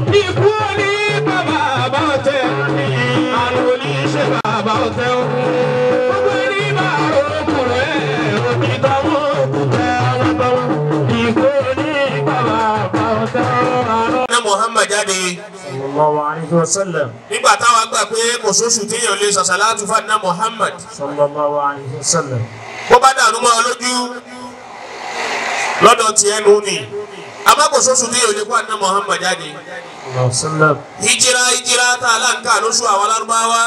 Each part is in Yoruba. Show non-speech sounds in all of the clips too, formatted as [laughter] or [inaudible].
Ikú ní bàbá bá tẹ, àrùn oníṣẹ́ bàbá tẹ o. Gbogbo ẹni bá òkùnrin òbí tọwọ́ òkùnrin àwọn tọwọ́. Ikú ní bàbá bá tẹ o. ní Muhammad jáde sallallahu alayhi wa sallam nígbà táwa gbà pé kò sóṣù téèyàn lè sàṣàlátù fún àdínà Muhammad sallallahu alayhi wa sallam bó bá dànù mọ́ ọ lójú lọ́dọ̀ tiẹ̀ nù ni àmọ́ kò sóṣù téèyàn lè kó àdínà Muhammad wa sallam hijira hijira tá a láǹkà lóṣù àwọn alárúbáwá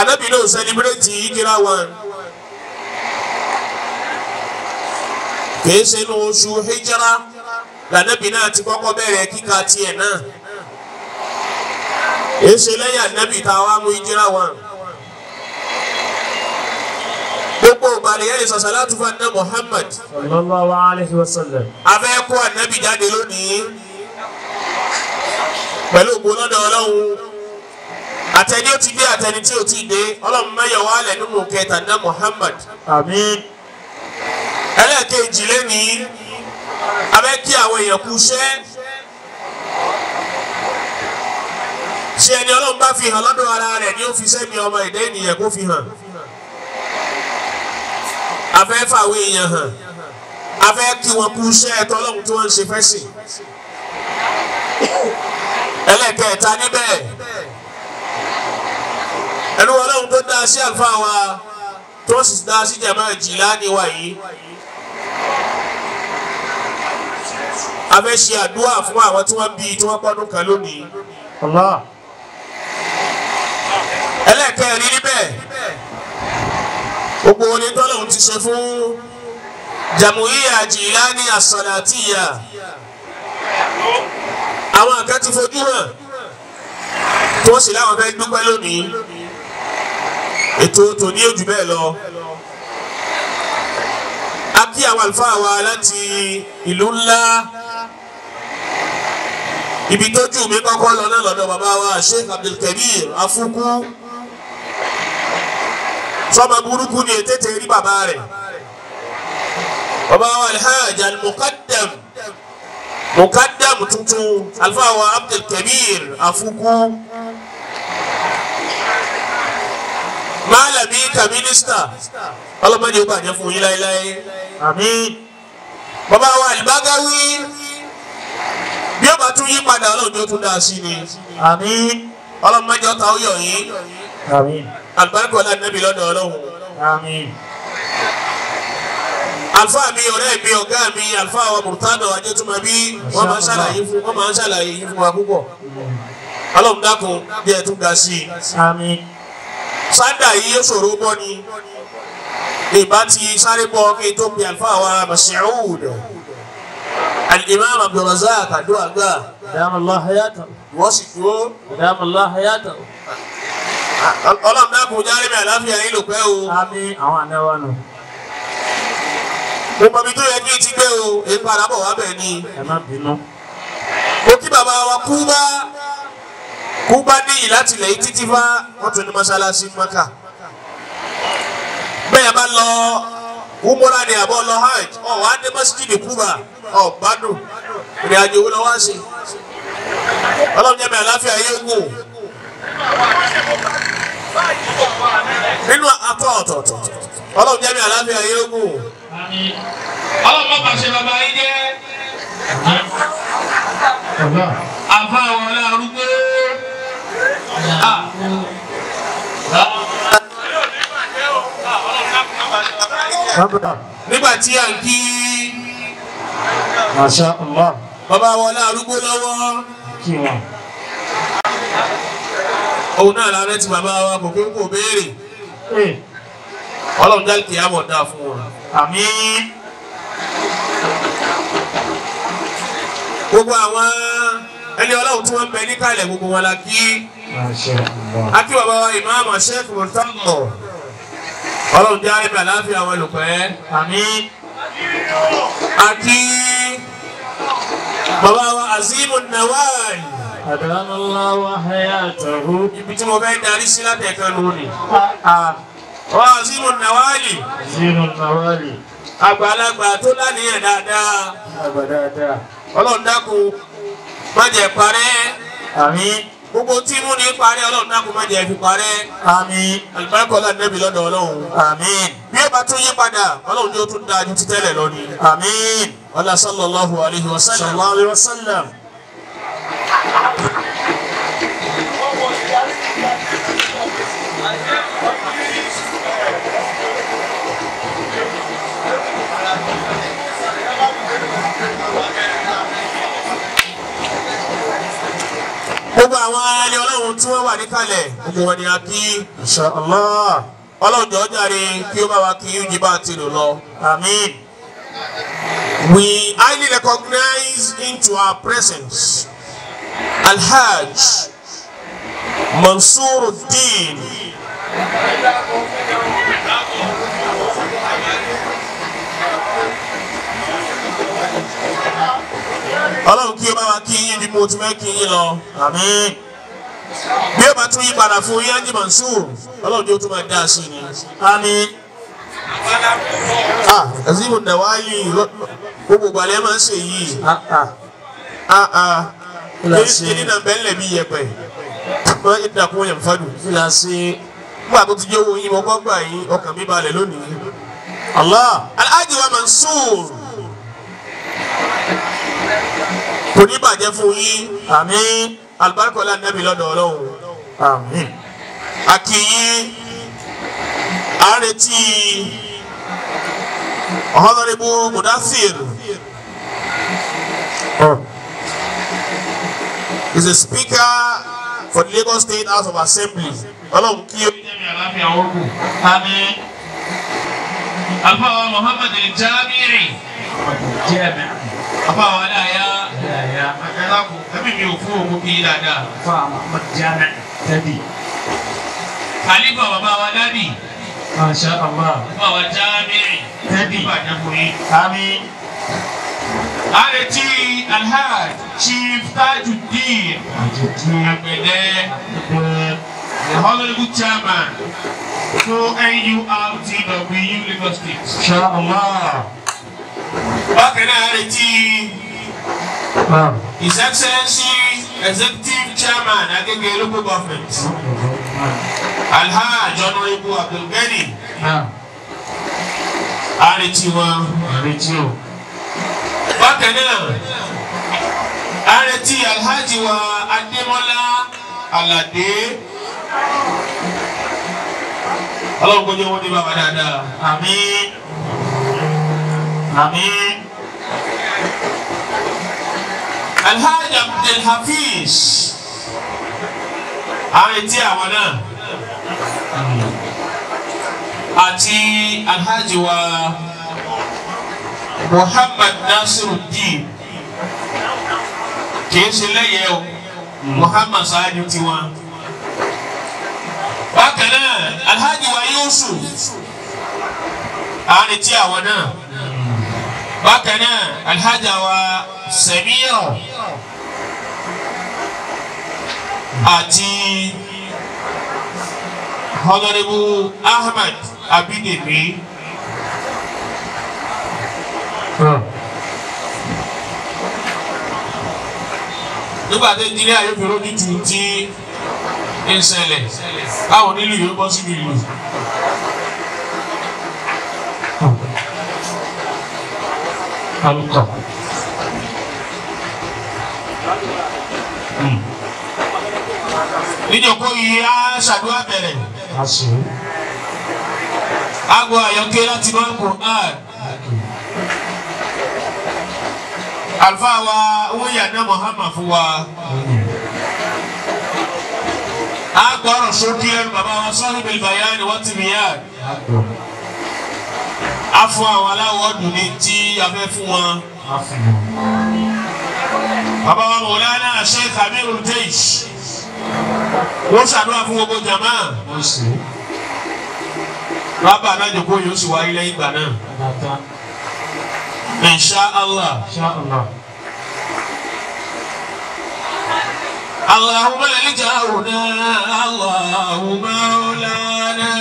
anabi náà sẹlẹbírẹ́tì hijira wọn. Kìí ṣe inú oṣù hijira lànàbì náà ti kọ́kọ́ bẹ̀rẹ̀ kíka tiẹ̀ náà. Ṣe lẹ́yìn anabi tá a wá hijira wọn gbogbo ìbàlẹ̀ yẹn lè sọ̀sọ̀ láti fún àná Muhammad. Sallallahu alayhi wa sallam. Afẹ́ kó anabi jáde lónìí. Pẹ̀lú ògbó lọ́dọ̀ ọlọ́run. Àtẹni ó ti dé àtẹni tí ó ti dé. Ọlọ́run mẹ́yọ̀ wá lẹ̀ nínú kẹta ná Muhammad. Àmín ẹlẹ́ẹ̀kejì lẹ́nìí abẹ́ kí àwọn èèyàn kú iṣẹ́. Ṣé ẹni ọlọ́run bá fi hàn lọ́dọ̀ ara rẹ̀ ni ó fi sẹ́mi ọmọ ìdá ènìyàn kó fi hàn afẹ́ fàwọn èèyàn hàn. Afẹ́ kí wọn kú iṣẹ́ ẹ̀tọ́ ọlọ́run tí wọ́n ń ṣe fẹ́ sìn. Ẹlẹ́kẹ̀ẹ́ta níbẹ̀. Ẹnu ọlọ́run tó dá sí àlùfáà wa tó sì dá sí jàmá Jìlání wa yìí. A fẹ́ ṣe àdúrà fún àwọn tí wọ́n bí tí wọ́n pọ́dún kan lónìí. Ẹlẹ́kẹ̀ẹ́rin níbẹ̀ gbogbo orin tọ́lọ́run ti ṣe fún Jam'iyya Jìlání As-Salatiyya àwọn kan ti fojú hàn wọ́n sì láwọn fẹ́ dúpẹ́ lónìí. Ètò tòní ojú bẹ́ẹ̀ lọ. a kí àwọn àlùfáà wa láti ìlú ńlá. Ibi tójú mi kọ́kọ́ lọ náà lọ́dọ̀ bàbá wa Sheikh Abdulkabir Afuku sọmọ burúkú ni ètètè rí bàbá rẹ̀. Bàbá wa Alhaji Al-Muqaddam. Mukadam tuntun alfa wa abdulkabir afuku. Malami ka minista ọlọmọdé ó bàjẹ́ fún yín láéláé. Àmín. Bàbá wa alibagawi bí ó bá tún yí padà ọlọ́run tó dá sí ni. Àmín. Ọlọmọdé ọta ó yọ yín. Àmín alibarika ọlá nàbí lọ́dọ̀ ọlọ́run. Alfa mi ọ̀rẹ́ mi ọ̀gá mi alfa wa murtado ajẹtùmọbí wọn máa ń ṣàlàyé fún wọn máa ń ṣàlàyé yín fún wa púpọ̀. Ọlọ́run dákun bí ẹ tún ga sí i. sáńdà yìí yóò ṣòro bọ́ ni. Ìbá ti sáré bọ́ kí n tó pe àlùfáà wa Mas'ud. al-Imam Abdulrazak àdúrà gbà. Dam Allah hayatahu wọ́n sì dúró. Dam Allah hayatahu ọlọ́run dákun járe mi àláfíà yín pẹ́ o. Àmín àwọn ànáwó nù. Mo mọ ibi tó yẹ kí n ti gbé o èyí padà bọ̀ wá bẹ̀ ni. Ẹ má bínú. Mo kí bàbá wa Kúbá. Kúbá níyì láti ilẹ̀ yìí títí fá wọ́n tún ní mọ́ṣáláṣí Mẹ́kà bẹ́ẹ̀ bá lọ umura ni àbọ̀ lọ hajj. Ọ̀ wá dé mọ́sídìdì Kúbá ọ̀ gbádùn. Ìrìn àjò wo lọ wá sí ọlọ́run jẹ́ mi àláfíà yé gùn nínú atọ́ ọ̀tọ̀ọ̀tọ̀. Ọlọ́run jẹ́ mi àláfíà yé gùn ọlọ́run bá pàṣẹ bàbá yín jẹ́. Àfa ọ̀la arúgbó. nígbà tí à ń kí masha Allah bàbá wọn ọ̀la arúgbó lọ́wọ́. Kí wọn òun náà la ti bàbá wa kò pé kò béèrè. Ee ọlọ́run jáde kì í àbọ̀ dáa fún wọn. àmín. Gbogbo àwọn ẹni ọlọ́run tí wọ́n ń bẹ níkàlẹ̀ gbogbo wọn la kí. Akí bàbá wa ìmáàmù sheikh murtala. Ọlọ́run jáde bẹ àláfíà wọn lùpẹ́. Àmín. Akí bàbá wa azimu nawal adam Allah hayatahu ibi tí mo fẹ́ darí sí látẹ̀kan lónìí ah wa azimu nawali zinu nawali àgbàlagbà tó lánìyàn dáadáa àgbàdáadáa ọlọ́run dákun má jẹ́ parẹ́ Àmín. gbogbo tí inú ní parẹ́ ọlọ́run dákun má jẹ́ fi parẹ́ Àmín. alibarikọla nẹbi lọ́dọ̀ ọlọ́run Àmín. bí ẹ bá tún yí padà ọlọ́run yóò tún dáa ju ti tẹ́lẹ̀ lọ ni Àmín. ọlá sallallahu alayhi wa sallam. Sallallahu alayhi wa sallam. Gbogbo àwọn ẹni ọlọ́run tí wọ́n wà níkàlẹ̀ gbogbo wọn ni a kí Insha Allah. ọlọ́run jọ̀ọ́ jàre kí ó bá wa kí yújí bá ti lò lọ. Àmín. We highly recognize into our presence Alhaj Mansour Din ọlọ́run kí ó bá wa kí yín bí mo ti fẹ́ kí yín lọ. Àmín. bí ó bá tún yí padà fún yín Haji Mansour ọlọ́run ni ó tún máa dá sí ni. Àmín. ah azimu nawali gbogbo gbalẹ̀ máa ń ṣe yìí. Ah ah. ah ah kí ṣe. kí nínú bẹ́ẹ̀ lẹ̀ bí yẹpẹ̀ wọ́n ń dàkún yẹn ṣe. nígbà tó ti jẹ́ owó yín mo kọ́ gbà yín ọkàn mi balẹ̀ lónìí. Allah. Alhaji wa Mansour kò ní bàjẹ́ fún yín Àmín. alibarikola nabi lọ́dọ̀ ọlọ́run. Àmín. akiyi areti honorable Mudathir Oh. is a speaker for the Lagos State House of Assembly. ọlọ́run kí o. Àmín. Alfawa Muhammad al-Jami'i. Adaya. Ya ya. Akẹ́lá kò ẹbí mi ò fún òun kí dáadáa. Fa Muhammad Jami'a. Tadi. Khalifa bàbá wa dádì. Masha Allah. Bàbá wa Jami'i. Tadi. Bàjẹ́ fún yín. Àmín. Areti Alhaj Chief Tajuddin. Ẹgbẹ́. The Honourable Chairman to NURTW Lagos State. Allah. Bákan náà his excellency executive chairman Agege local government Alhaji honourable Abdulgani wọn. Àrètí o. bákan náà areti Alhaji wa Adémọ́lá Aládé ọlọ́run kò jẹ́ wọ́n ní bàbá dáadáa. Àmín. Àmín. Alhaji Abdulhafiz areti àwọn náà. Àti Alhaji wa Muhammad Nasiruddin. Kìí ṣe lẹ́yẹ o. Muhammad sáájú tiwọn. bákan náà Alhaji wa Yusuf. Areti àwọn náà. Bákan náà Alhaji wa Samira àti Honorable Ahmed Abidemi Oh. nígbà tó ìdílé ayé fi rójú tu tí ń ṣẹlẹ̀ báwo nílùú yóò bọ́ sínú ìlú. Alukọ. Níjọkọ yìí á ṣàdúrà bẹ̀rẹ̀. Aago àyọkẹ́ láti kó náà àlùfáà wa owó yàrá Muhammad fún wa. Á gbọ́rọ̀ sókè ẹnu bàbá wa sọ́ọ́nù bẹ̀rẹ̀ bàyá ni wọ́n ti bìyà Àgbọ̀. á fún àwọn aláwọ̀ ọdún ní tí a fẹ́ fún wọn Àfihàn. bàbá wa Mọ̀lánà Sheikh Amirul Jaysh wọ́n ṣàdúrà fún gbogbo jama Wọ́n ṣe é. rábà náà jòkó yóò sì wáyé lẹ́yìn ìgbà náà Bàtà. insha allah. Insha Allah. اللهم الجاؤنا الله مولانا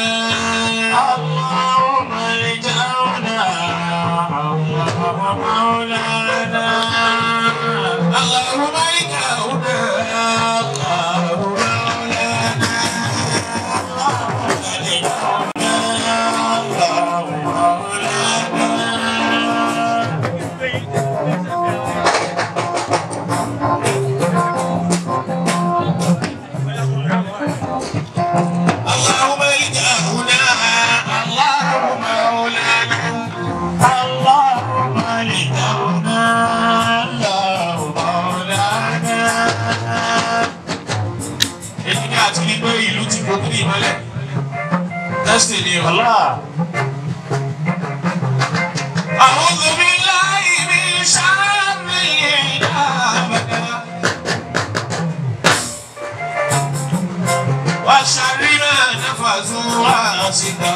ẹ̀sìn ni ọ̀la. أعوذ بالله من شر ما بدا وشر ما نفث وعصدا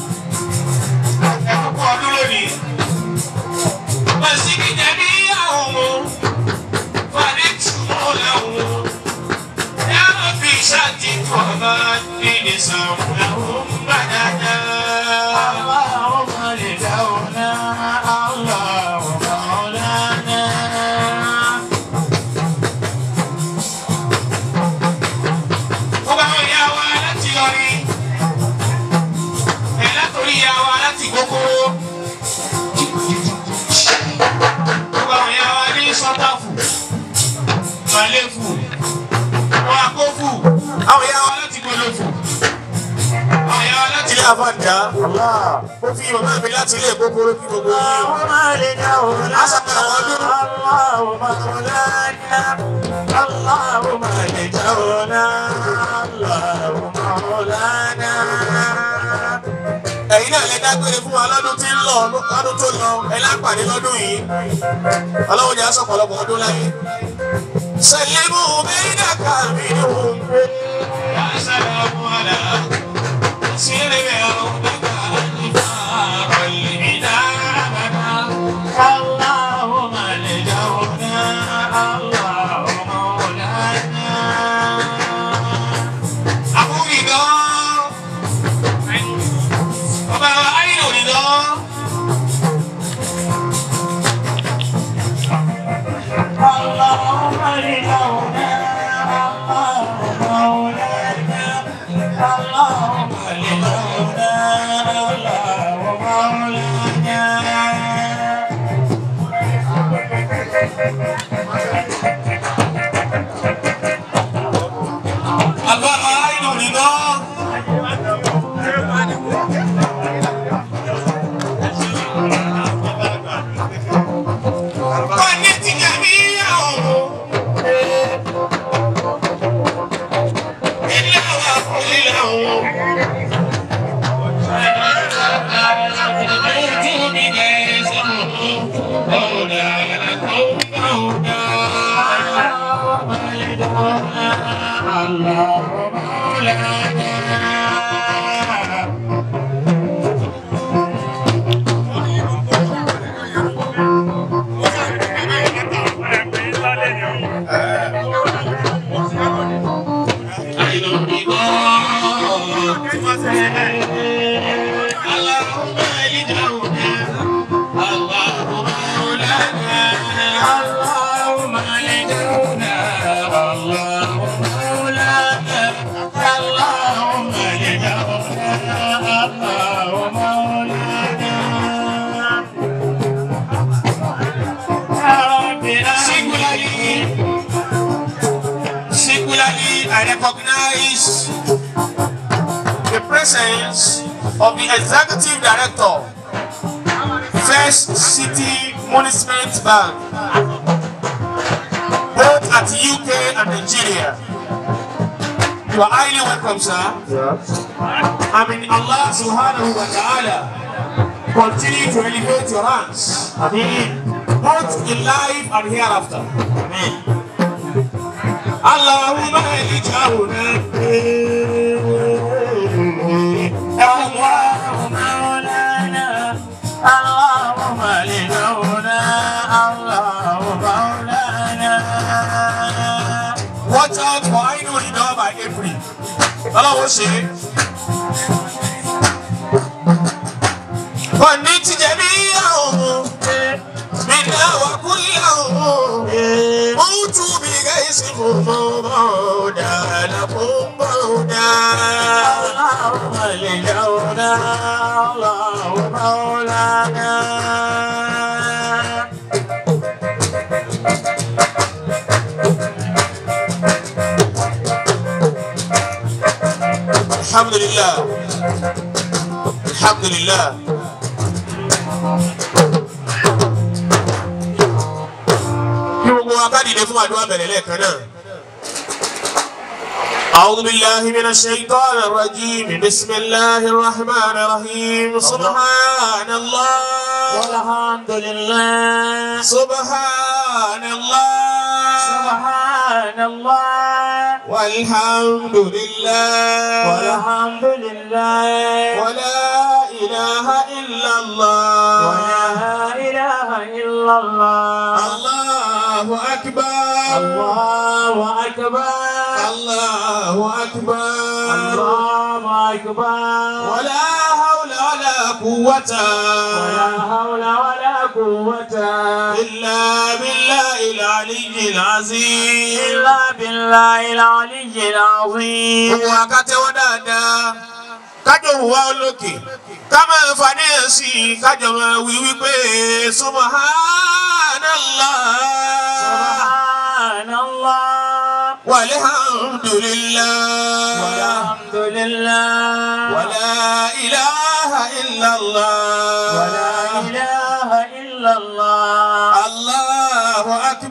Àbújá. Ó fi bàbá mi láti ilé ìkókóró kí gbogbo yìí. Àwọn máa lè dá òun láti. Àṣàkà àwọn ọdún. Aláwọ̀ máa tún láńdá. Aláwọ̀ máa lè dá òun náà. Aláwọ̀ máa wọ̀ láńdá. Ẹ̀yin náà lè dágbére fún wa lọ́dún tí ń lọ lọ́dún tó lọ ẹ lápàdé lọ́dún yìí. Ọlọ́run jẹ́ aṣọ ọ̀pọ̀lọpọ̀ ọdún láyé. Sẹ̀lẹ́mù bẹ́ẹ̀ dàgbà mí ò ń gbé. Àṣàkà àwọn ọ̀dà. Chilling out. presence of the Executive Director, First City Management Bank, both at UK and Nigeria. You are highly welcome, sir. I mean, Allah subhanahu wa ta'ala continue to elevate your hands. Amen. Both in life and hereafter. Ameen. Allahumma elijahuna. Ọlọ́wọ́ ṣe é. Kọ̀ní ti jẹ ní àwọn Alhamdulillah. Kí gbogbo wa ká dìde fún àdúrà bẹ̀rẹ̀ lẹ́ẹ̀kan náà. أعوذ بالله من الشيطان الرجيم بسم الله الرحمن الرحيم سبحان الله والحمد لله سبحان الله سبحان الله والحمد لله والحمد لله ولا إله إلا الله. ولا إله إلا الله الله أكبر. الله أكبر. الله أكبر الله أكبر ولا حول ولا قوة ولا حول ولا قوة إلا بالله العلي العظيم. إلا بالله العلي العظيم. akátẹ́wọ́ dáadáa, kájọ wà lókè ká máa fanéyàn sí i kájọ máa wí wípé subhanallah subhanallah walhamdulillah walhamdulillah wala ilaha illallah wala ilaha illallah Allahu akbar.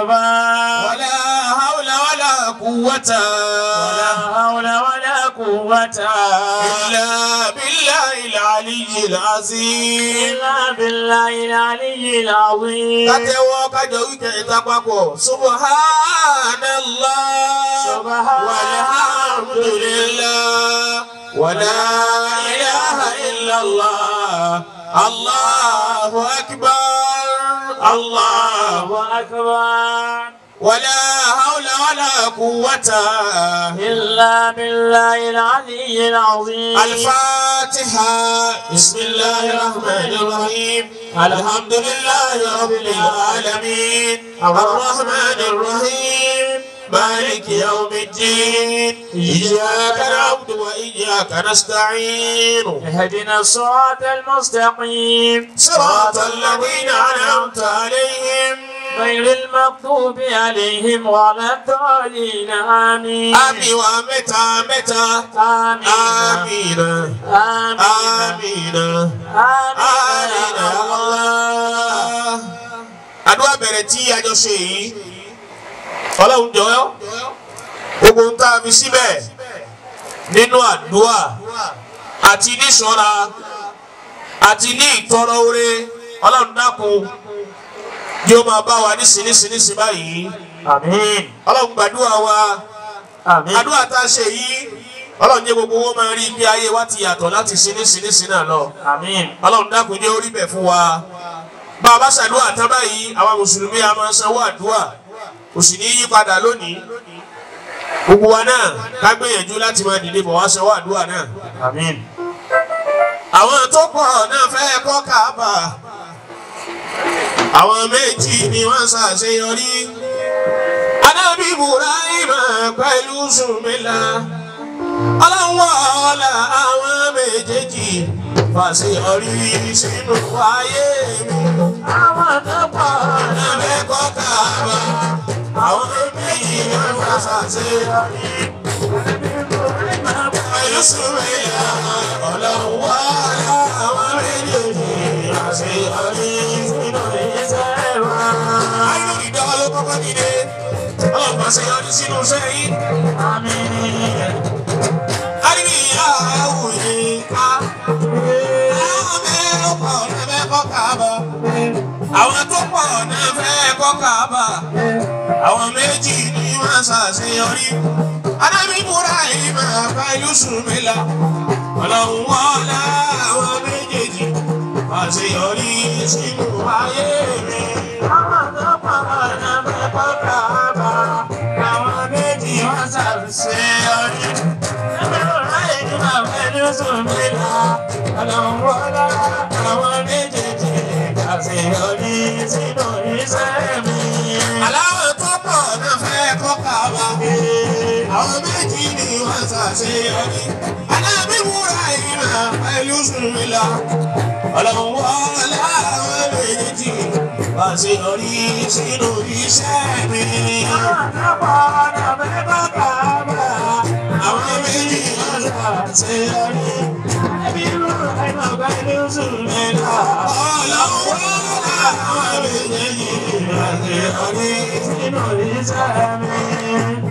أكبر wala hawla wala quwwata ولا حول ولا قوة إلا بالله العلي العظيم. إلا بالله العلي العظيم Kátẹ́wọ́ kájọ wíkẹ̀ ìta papọ̀. Subhanallah. Subhanallah. Walhamdulillah. Wala ilaha illallah. Allahu akbar. Allah. الله أكبر. ولا حول ولا قوة إلا بالله العلي العظيم. الفاتحة. بسم الله الرحمن الرحيم. الحمد لله رب العالمين. الرحمن الرحيم. مالك يوم الدين. إياك نعبد وإياك نستعين. اهدنا الصراط المستقيم. صراط الذين أنعمت عليهم. غير المغضوب عليهم ولا الضالين. آمين. آمين ومتى متى آمين. آمين. آمين. آمين. آمين. tí a jọ ṣe yìí. ọlọ́run jọ̀ọ́ gbogbo ń tá a fi síbẹ̀ nínú àdúrà àti níṣọ́ra àti ní ìtọ́rọ oore ọlọ́run dákun yóò máa bá wa nísinsìnyí báyìí. Àmín. Ọlọ́run gbàdúrà wa. Àmín. Àdúrà tá a ṣe yìí ọlọ́run jẹ́ gbogbo wọn máa rí ibi ayé wa ti yàtọ̀ láti sinisìnisìn náà lọ. Àmín. Ọlọ́run dákun jẹ́ orí bẹ̀ fún wa. Bá a bá ṣàdúrà tán báyìí àwa mùsùlùmí a máa sanwó àdúrà kò sì ní yí padà lónìí. Gbogbo wa náà ká gbìyànjú láti máa dìde bọ̀ wá sọ́wọ́ àdúrà náà. Àwọn tó pọ̀ náà fẹ́ kọ́ Káàbà. Àwọn méjì ni wọ́n ṣàṣeyọrí. Ànábì Ibrahim pẹ̀lú Sùmẹ́là ọlọ́wọ́ ọ̀la àwọn méjèèjì fàṣeyọrí sínú ayé mi. Àwọn tó pọ̀ náà fẹ́ kọ́ Káàbà. I want to ìwé wà sàṣeyọrí. pẹ̀lú sùnmẹ́yà ọlọ́run wá àwọn méjèèjì àṣeyọrí sínú iṣẹ́ wa. àìlú ìdáwọ́ ló kọ́kọ́ dìde ọlọ́pàá ṣeyọrí sínú iṣẹ́ yìí. àmín. àìlú ìyá àwòye ká. àwọn mẹ́rin pọ̀ ní fẹ́ Àwọn méjì ni wọ́n ṣàṣeyọrí. Adámi múra ìmọ̀ àbá Yusuf Mela. Ọlọ́run wọlá àwọn méjèèjì. Àṣeyọrí sínú ayé mi. Àwọn tó pọ̀ náà fẹ́ kọ́ Káàbà. Àwọn méjì wọ́n ṣàṣeyọrí. Aláwọ̀ wọ́n ṣàṣeyọrí. Alábí wúrà ìmọ̀ pẹ̀lú Sùnmílà. Wọ́n láwọn méjì àṣeyọrí sínú iṣẹ́ mi. Àwọn tó pọ̀ náà fẹ́ kọ́ Káàbà. Àwọn méjì wọ́n ṣàṣeyọrí. Alábí wúrà ìmọ̀ pẹ̀lú Sùnmílà. Wọ́n láwọn méjì àṣeyọrí sínú iṣẹ́ mi.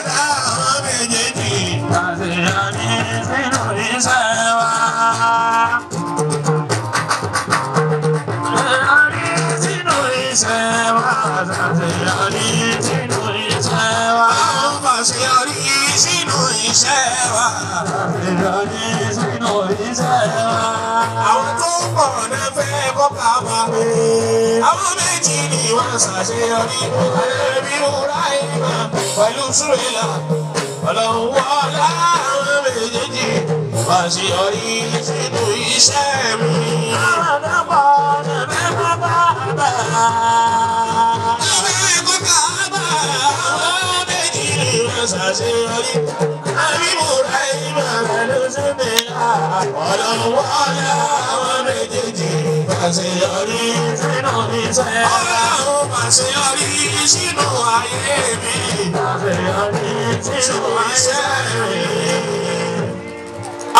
Àwọn méjì ni wọ́n ṣàṣeyọrí. Àlẹ́bí wúrà ìmọ̀ pẹ̀lú Súrìlà. Ọlọ́run wọ́n láwọn méjèèjì àṣeyọrí sínú iṣẹ́ mi. Àwọn àdàpọ̀ ẹ̀fẹ́ pápá bá. Ẹ̀fẹ́ kó kábà. Àwọn méjì ni wọ́n ṣàṣeyọrí. Àbímúra ìmọ̀ pẹ̀lú Súrìlà. Ọlọ́run wọ́n láwọn méjèèjì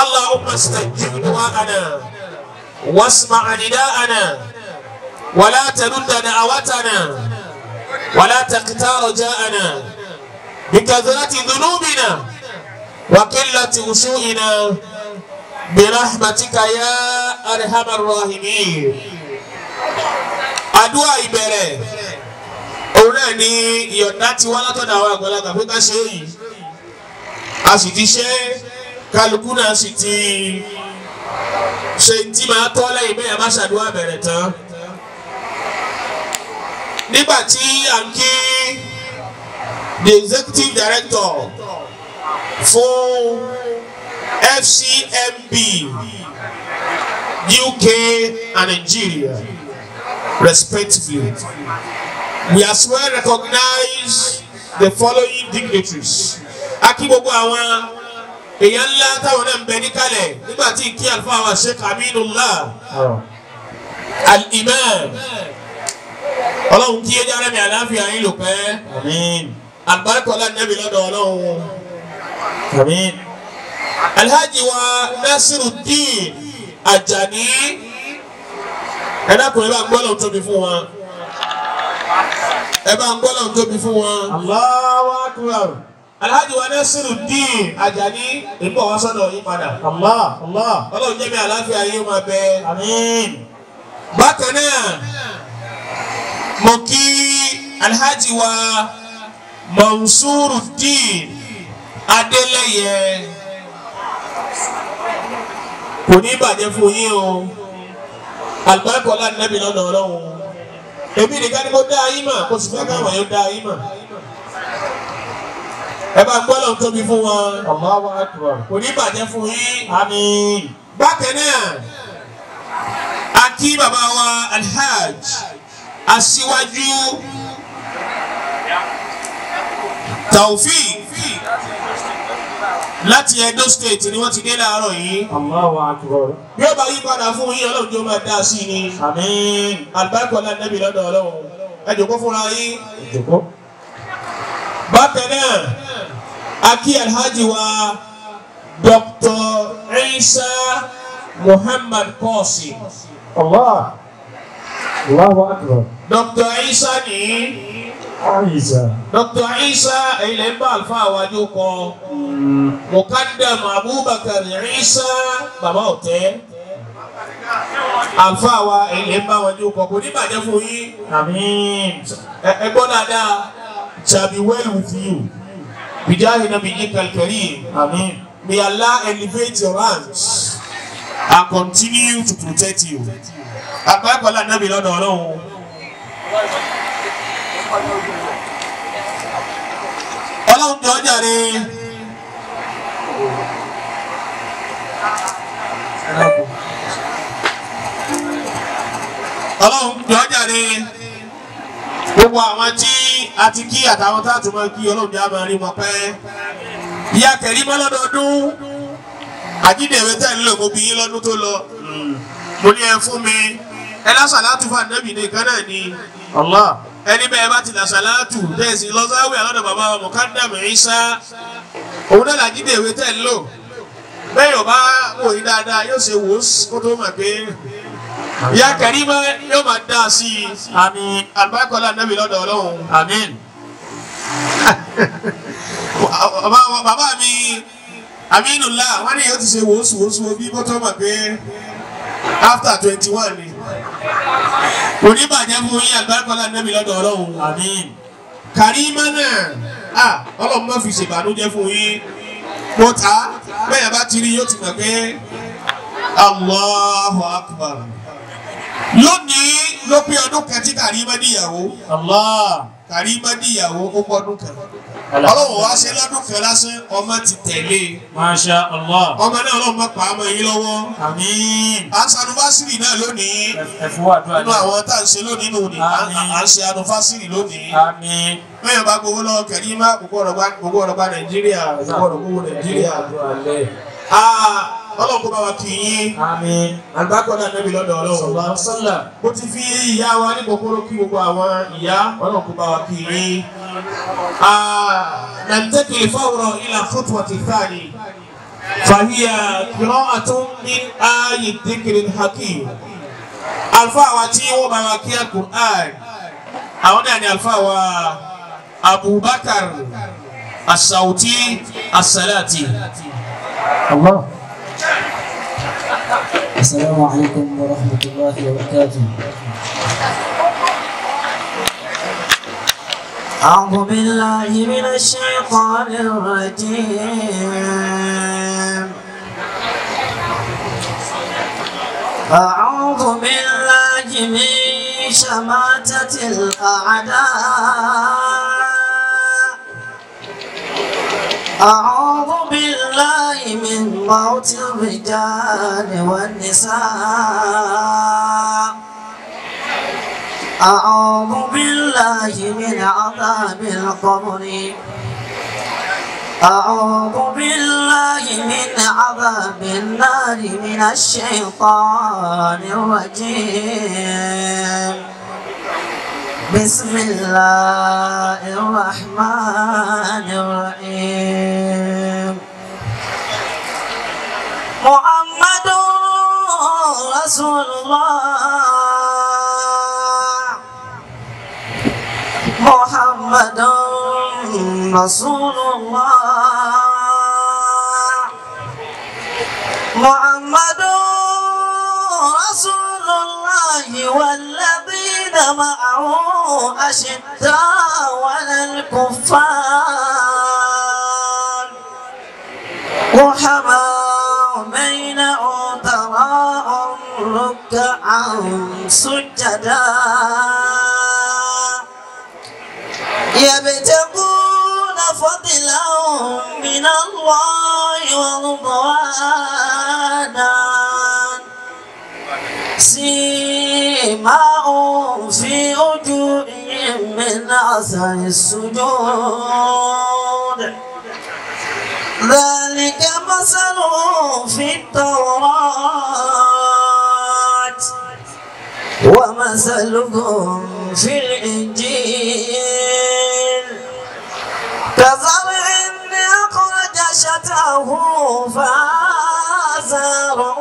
اللهم استجب دعاءنا واسمع نداءنا ولا ترد دعوتنا ولا تقطع رجاءنا بكثرة ذنوبنا وقلة وشوئنا birahmatika ya arhamar rahimin. Àdúrà ìbẹ̀rẹ̀. Òun náà ni ìyọ̀dá ti wá látọ̀dọ̀ àwọn àgbàlagbà pé ká ṣe é yìí a sì ti ṣe kálukú náà sì ti ṣe tí máa tọ́ lẹ́yìn bẹ́ẹ̀ má ṣàdúrà bẹ̀rẹ̀ tán. Nígbà tí à ń kí the executive director fún. FCMB UK and Nigeria respectively we as well recognize the following dignitaries. a kí gbogbo àwọn èèyàn ńlá táwọn náà ń bẹ níkàlẹ̀ nígbà tí kí àlùfáà wa Sheikh Aminullah al-Imam ọlọ́run kí ẹja rẹ̀ mi àlàáfíà yín lò pẹ́ Àmín. àlùbáríkọ̀lá nẹ́bí lọ́dọ̀ ọlọ́run. Alhaji wa Nasiruddin Ajani ẹ dákun ẹ bá ń gbọ́ lọ́n tóbi fún wọn ẹ bá ń gbọ́ lọ́n tóbi fún wọn. Allahu akbar. alhaji wa Nasiruddin Ajani ìbọ̀ wá sọ́dọ̀ yín padà Allah. Allah. ọlọ́run jẹ́ mi àlàáfíà yín máa bẹ. Àmín. bákan náà mo kí alhaji wa Mansuruddin Adélẹ́yẹ kò ní bàjẹ́ fún yín o. Àlùbáríkọ̀lá nẹ́bí lọ́dọ̀ ọlọ́run. Èmi nìkan ni mo dá yín mà kó sì fẹ́ káwọn yóò dá yín mà. Ẹ bá gbọ́ lọ́n tóbi fún wọn. Kò ní bàjẹ́ fún yín. Àmín. bákan náà kí bàbá wa alhaj aṣíwájú. Taofik láti Edo State ni wọ́n ti dé láàárọ̀ yìí Allahu akbar. bí ó bá yí padà fún yín ọlọ́run jọ máa dá sí i ni Àmín. àlùbáríkà ọ̀la nẹ́bí lọ́dọ̀ ọlọ́run ẹ jòkó fúnra yín bákan náà akí alhaji wa Dr. Isa Muhammad Qasim Allah. Allahu akbar. Dr. Isa ní Àìsà. Dr. Isa ilẹ̀ ń bá àlùfáà wájú kan Mukaddam Abubakar Isa bàbá ọ̀tẹ́ àlùfáà wa ilẹ̀ ń bá wájú kan kò ní bàjẹ́ fún yín. Àmín. ẹ ẹ gbọ́ dáadáa shall be well with you bijahi nabiyyika al-karim Àmín. may Allah elevate your ranks and continue to protect you àpapọ̀lá nàbì lọ́dọ̀ ọlọ́run ọlọ́run jọ jàre ọlọ́run jọ jàre gbogbo àwọn tí a ti kí àtàwọn tá a tún máa kí ọlọ́run jẹ́ àmọ́ rí wọn pẹ́. ìyá kẹ̀rí mọ́ lọ́dọọdún àjídèwé tẹ̀ ń mo bí yín lọ́dún tó lọ. mo ní ẹ fún mi ẹ lásàlátù fún ànábì nìkan náà ni Allah. Ẹni bẹ́ẹ̀ bá ti lásàlátù tẹ̀sí lọ́sàwé àlọ́dọ̀ bàbá wa Mukaddam Isa òun náà làjídèwé tẹ̀ ń lò. Bẹ́ẹ̀ yóò bá wò yín dáadáa yóò ṣe wò ó kó tó mọ̀ pé ìyá kẹ̀rí mọ́ yóò máa dá sí i. Àmín. àlùbákọ́lá ànábì lọ́dọ̀ ọlọ́run. Àmín. [laughs] bàbá mi Aminullah wọn ní yóò ti ṣe wòósùwòósù bí bọ́tọ́ mọ̀ pé after twenty one ni oníbàjẹ́ fún yín àgbàkọ́lá nẹ́bí lọ́dọ̀ ọlọ́run. Àmín. Karima náà. Ọlọ́run má fi ṣèbànújẹ́ fún yín. Mo ta bẹ́ẹ̀ bá ti rí yóò ti mọ̀ pé Allahu Akbar. Lónìí ló pé ọdún kan tí Karima níyàwó Allah. Karima níyàwó ó pọ́dún kan ọlọ́run wá ṣe kan lásán ọmọ ti tẹ̀lé. Masha Allah. ọmọ náà ọlọ́run má pa ọmọ yín lọ́wọ́. Àmín. à ń ṣe anufásírì náà lónìí. Ẹ fún wa dúrà nínú àwọn tá à ń ṣe lónìí ní à ń ṣe anufásírì lónìí. Àmín. bá gbowó lọ́wọ́ gbogbo ọ̀rọ̀ gba gbogbo ọ̀rọ̀ gba Nàìjíríà gbogbo ọ̀rọ̀ gbogbo Nàìjíríà Ah, ọlọ́run kó bá wa kì í àmín. Àgbákọ́ náà nẹ́bí lọ́dọ̀ ọlọ́run. Sọ́là bó ti fi ìyá wa ní kòkòrò kí gbogbo àwọn ìyá ọlọ́run kó bá wa kì í. nàìjíríà ìfọwọ́rọ̀ ìlà fútu àti fáàlì fàhíyà qira'atun min áyì dhikril hakim. Àlùfáà wa tí wọ́n bá wa kí Al-Qur'an. Àwọn náà ni àlùfáà wa Abubakar As-Sauti As-Salati. Allah. السلام عليكم ورحمة الله وبركاته. أعوذ بالله من الشيطان الرجيم. أعوذ بالله من شماتة الأعداء. أعوذ بالله من موت الرجال والنساء. أعوذ بالله من عذاب القبر. أعوذ بالله من عذاب النار من الشيطان الرجيم. بسم الله الرحمن الرحيم. محمد رسول الله. محمد رسول الله. محمد رسول الله والذين معه أشداء على الكفار. رحماء بينهم تراهم ركعا سجدا يبتغون فضلا من الله ورضوانا سيماهم في وجوههم من أثر السجود ذلك مثلهم في التوراة ومثلهم في الإنجيل. كزرع أخرج شتاه فآزره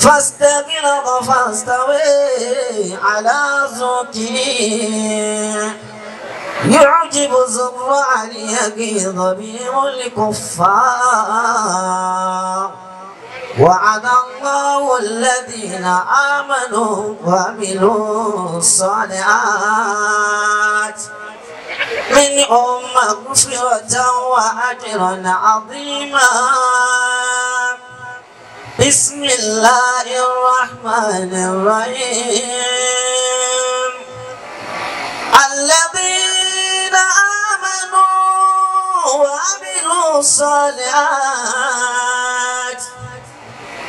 فاستغلظ فاستوي على سوقه يعجب الزرع ليغيظ بهم الكفار. وعد الله الذين آمنوا وعملوا الصالحات. منهم مغفرة وأجرا عظيما. بسم الله الرحمن الرحيم. الذين وعملوا الصالحات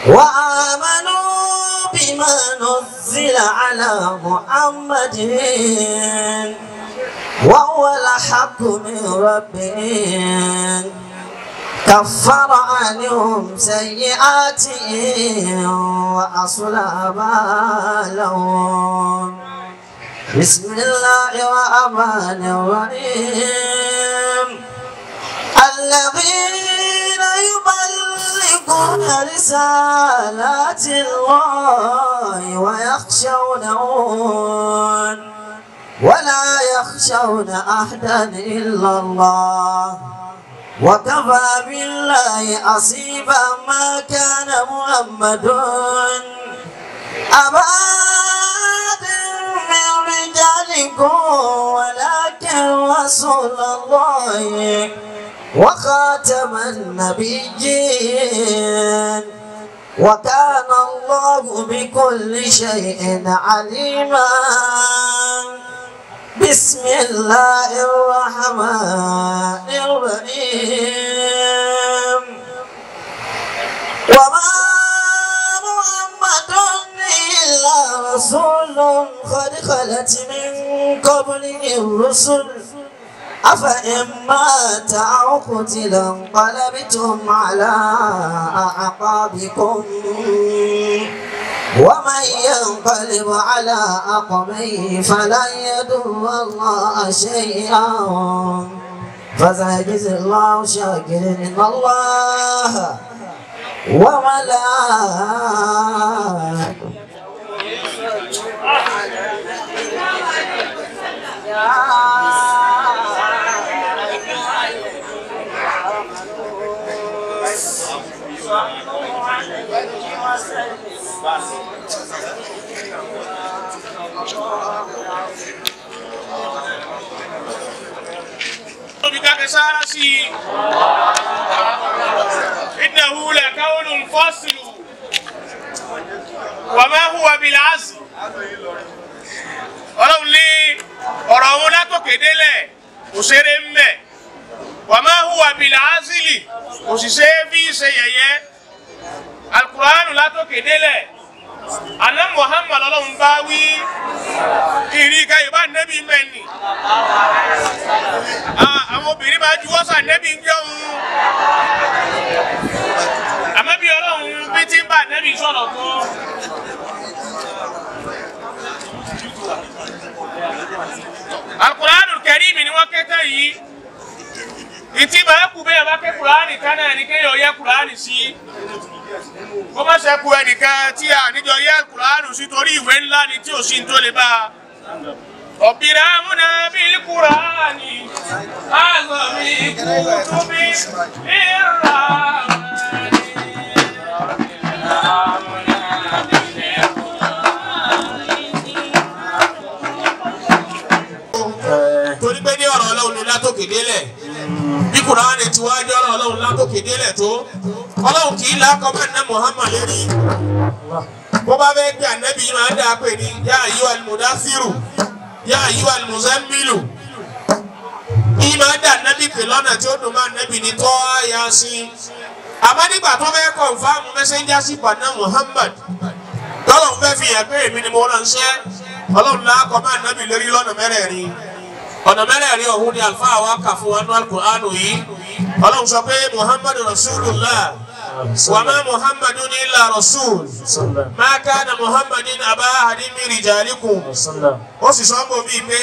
وآمنوا بما نزل على محمد وهو الحق من ربهم. كفر عنهم سيئاتهم وأصلح بالهم. بسم الله الرحمن الرحيم. الذين يبلغون رسالات الله ويخشونه ولا يخشون أحدا إلا الله. وكفى بالله أصيبا ما كان محمد. أبا من رجالكم ولكن رسول الله وخاتم النبيين. وكان الله بكل شيء عليما. بسم الله الرحمن الرحيم. وما محمد إلا رسول قد خلت من قبله الرسل. أفإن مات أو قتل انقلبتم على أعقابكم. ومن ينقلب على عقبيه فلن يضر الله شيئا. فسيجزي الله شاكرين إن الله. وملائكته Obi kake sára sí i. Innahu la qawlun faslu. Wa ma huwa bil azl. Ọlọ́run ní ọ̀rọ̀ òun látòkè délẹ̀ kò ṣeré ń bẹ̀. Wa ma huwa bil ṣe é fi ṣe yẹ̀yẹ́. Alukuraanu látòkè délẹ̀. Àná Muhammad ọlọ́run bá wí. Ìrì ìka Yorùbá nẹ́bí mẹ́ni àwọn obìnrin máa ju wọ́sà nẹ́bí ń jẹun àmọ́ bí ọlọ́run bí tí ń bá nẹ́bí sọ̀rọ̀ tó. Al-Qur'anul Karim ni wọ́n tán yìí ìtì máa kú bẹ́ẹ̀ bá ké Kùránì kan náà ní kéèyàn yẹ Kùránì sí kó má ṣe ku ẹnìkan tí a níjọ yẹ Kùránì sí torí ìwé ńlá ni tí ò sí ní tó lè bá a. وبرامنا بالقرآن أعظم كتب الرحمن torí pé ní ọ̀rọ̀ ọlọ́run ní látòkè délẹ̀ bí kùránì tí wàá ọ̀rọ̀ ọlọ́run látòkè délẹ̀ tó ọlọ́run kì í lákọ́ bá ní Muhammad lérí. Bó bá fẹ́ gbé ànábì yìí máa ń dáa pé ní yá ayú al-mudasiru yá ayú al-muzammilu yìí máa ń dá ànábì pè lọ́nà tí ó dùn máa ànábì ní tọ́ àyà sí. I àmọ́ nígbà tó fẹ́ kọ̀nfàmù messengership àná Muhammad tọ́lọ̀ fẹ́ fi hàn pé èmi ni mo ránṣẹ́ ọlọ́run lákọ̀ máa ànábì lórí lọ́nà mẹ́rẹ̀ẹ̀rin ọ̀nà mẹ́rẹ̀ẹ̀rin ọ̀hún ni àlùfáà wa kà fún wa ní alukur'anu yìí. Ọlọ́run sọ pé muhammadu rasulullah. Wa ma muhammadu illa rasul. Ma kana muhammadin aba ahadin min rijalikum. Ó sì sọ bò mí pé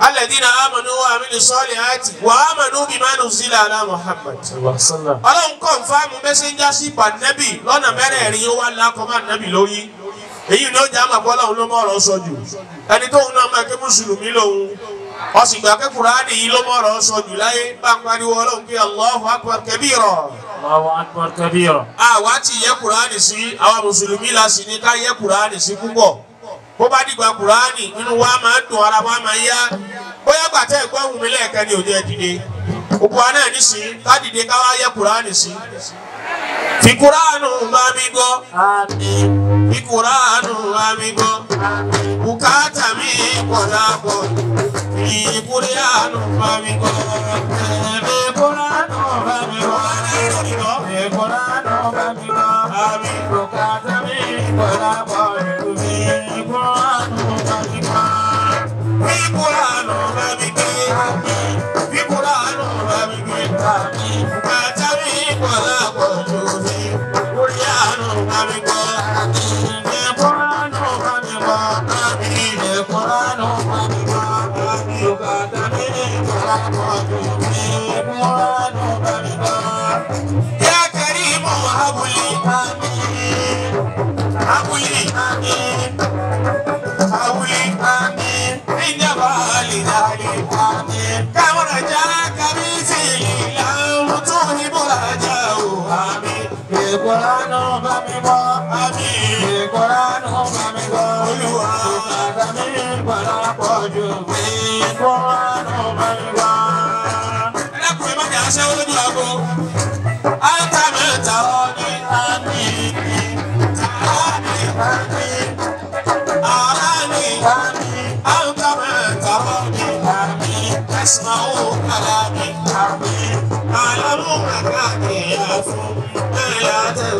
alladhina amanu wa amilu salihati wa amanu bima nuzila ala muhammad. Ọlọ́run kọ̀nfàmù mẹ́sẹ́njásí pàdánẹ́bì lọ́nà mẹ́rẹ̀ẹ̀rin ó wá lákọ̀ máa nẹ́bì lórí. Èyí ni ó jẹ́ àmà bọ́lá òun ló mọ̀ ọ̀rọ̀ sọ jù. Ẹni tóun náà máa ké mùsùlùmí lòun ọ̀sìgbà ké Kùránì yìí ló mọ̀ ọ̀rọ̀ sọ jù láyé. Pariwo ọlọ́run pé Allahu akbar kabira. Allahu akbar kabira. àwa ti yẹ Kùránì sí àwa mùsùlùmí la sì ní ká yẹ Kùránì sí púpọ̀. Bó bá dìgbà Kùránì inú wa máa dùn ara wa máa yá. Bóyá gbàtẹ́ wù mí lẹ́ẹ̀kan ni òde dìde. Òkú wa náà nísìnyí ká dìde ká wá yẹ Kùránì sí fi Kùránì bá mi gbọ́. Fi Kùránì bá mi gbọ́. Bùkátà mi pọ̀ fi Kùránì bá mi gbọ́. Fi Kùránì bá mi gbọ́. Fi Kùránì bá mi gbọ́. Bùkátà mi pọ̀ fi Kùránì bá mi gbọ́. Fi Kùránì bá mi gbọ́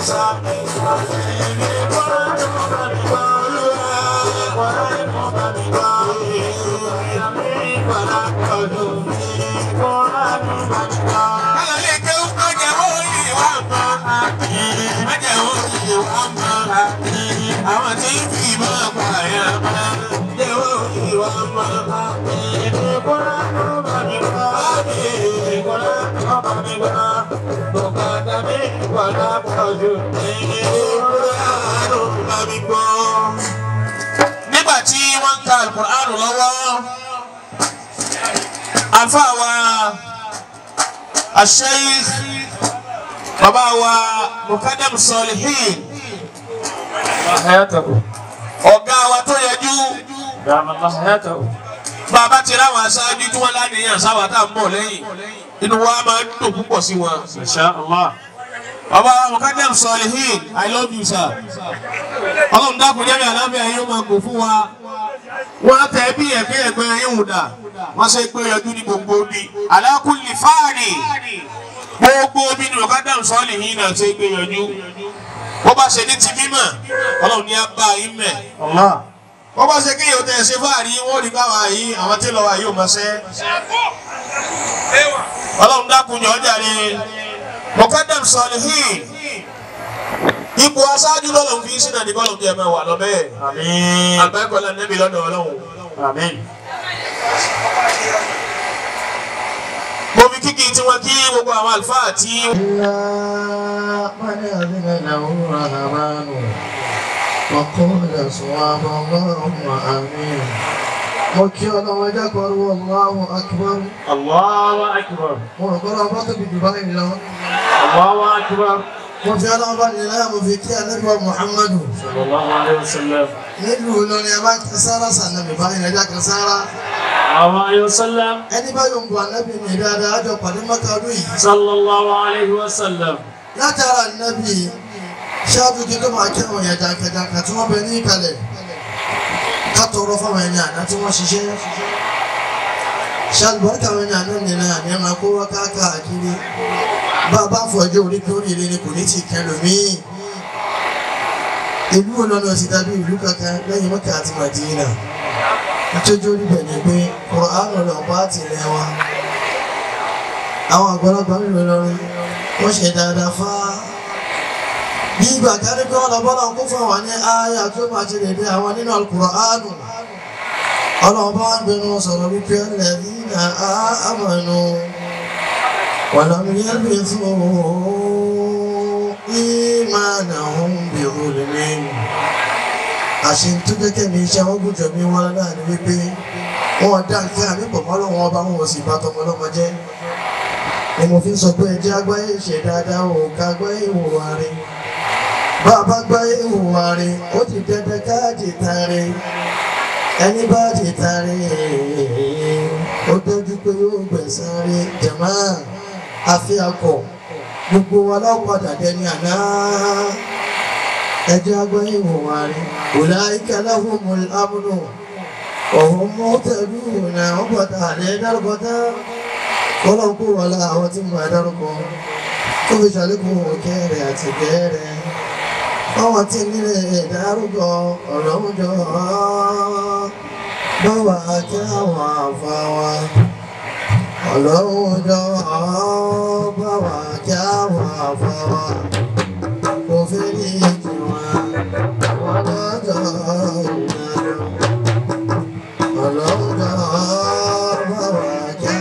Cause I ain't padà pọ̀jù. Ìgbòrò bá mi gbọ́. Nígbà tí wọ́n ń ka Alukùránù lọ́wọ́, àfa wa Sheikh bàbá wa Mukadam Solihin. Ọ̀gá wa tó yẹjú. Bàbá ti ráwọn aṣáájú tí wọ́n láníyàn sáwà tá à ń bọ̀ lẹ́yìn. Inú wa máa ń dùn púpọ̀ sí wọn. Insha Allah ọba mukadam sọlihin i love you sir. Ọlọ́run dákun jẹ́rìí àlàáfíà yín ó máa gùn wa. Wọ́n á tẹ̀ bí ẹ̀kẹ́ ẹ̀gbẹ́ yín wùdà wọ́n ṣe pé ọjọ́ ní gbogbo bí ni mukadam sọlihin náà ṣe pé yọjú. Bó bá ṣe ní ti mímọ̀ ọlọ́run ní abá yín mẹ́. Bó bá ṣe kéèyàn tẹ̀ ṣe fáàrí wọ́n rí báwa yìí àwọn tí lọ́wọ́ yìí ò máa ṣẹ́. Ọlọ́run dákun mọ̀kádàm sọ̀lìhìn ipò aṣáájú lọ́lọ́run fi sínú àdìbò ọlọ́run jẹ́ mẹ́wàá lọ bẹ́ẹ̀. آمين àgbẹ̀kọ̀lá nẹ́bí lọ́dọ̀ ọlọ́run. آمين mo fi kíkì tí wọ́n kí gbogbo àwọn àlùfáà tí. mo kí ọlọ́run ẹjẹ́ kan rú Allahu akbar. Allahu akbar. mo rò gbọ́dọ̀ bá tóbi jù báyìí lọ. Allahu akbar. mo fi ọlọ́run bá nílẹ̀ mo fi kí anábìwá Muhammadu. sallallahu alayhi wa sallam. nílùú lónìí ẹ bá kí sára sànàbì báyìí ẹjẹ́ kan sára. àwọn ayọ̀ sallam. ẹni bá yòǹgbò anábì ní ìdí adá àjọ pàdé mọ́kàlú yìí. sallallahu alayhi wa sallam. látara anábì ṣáájú kí ló máa kí àwọn ẹ̀dá kẹ̀dá kàtúwọ́n bẹ ní ìkàlẹ̀ ká tọrọ fáwọn ẹni àná tí wọ́n ṣiṣẹ́. Bọ́ọ̀kì àwọn ẹni àná nìyẹn àní ẹ̀ máa kó wá káàkiri. Bá a bá fọjọ́ orí pé oríire ni kò ní ti kẹlòmíì ìlú Ìlọrin ọ̀sìn tàbí ìlú kankan lẹ́yìn Mọ́kà àti Màdínà nítorí orí bẹ̀ ni pé Kùránì ọ̀pá àtìlẹ̀ wa. Àwọn àgbàlagbà ń lò lọ́rin wọ́n ṣe dáadáa fá bí ìgbà kárí pé wọ́n lọ bọ́lá kó fún àwọn ní àyà tó máa ṣe dédé àwọn nínú Al-Kùránì ọlọ́run bá ń gbẹnu sọ̀rọ̀ wípé alladhina amanu wa lam yalbisu imanahum wọn dá nǹkan àmì pọ̀ mọ́ lọ́wọ́ ọba wọn sì bá tọmọ jẹ́. Ni fi ń sọ pé ẹjẹ́ agbáyé ṣe dáadáa ò ká agbáyé ìwòwà bá a bá gbáyé ìwòwà rẹ̀ ó ti dẹ́dẹ́ káàdì tare. Ẹni bá ti tare ó dájú pé yóò gbẹ̀san rẹ̀ jẹ̀mọ́ àfi akọ̀. Gbogbo wa lápadà dẹni àná. Ẹjẹ́ agbáyé ìwòwà rẹ̀. Ulaika lahumul amnu. Wa hum muhtadun wọ́n pàtà àlẹ́ dárúkọ̀tà kọ́lọ́n kó wọlé àwọn tí mo dárúkọ. Tó fi ṣàlékún kẹrẹ àti kẹrẹ àwọn tí nílé dárúkọ ọ̀rọ̀ òjò báwa kí àwọn àfa wa. Òjò báwa kí àwọn àfa wa. Kò fi ní ìjì wọn wọn lọ́jọ́ ìdájọ́ ọlọ́run òjò báwa kí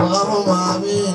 Allahumma amin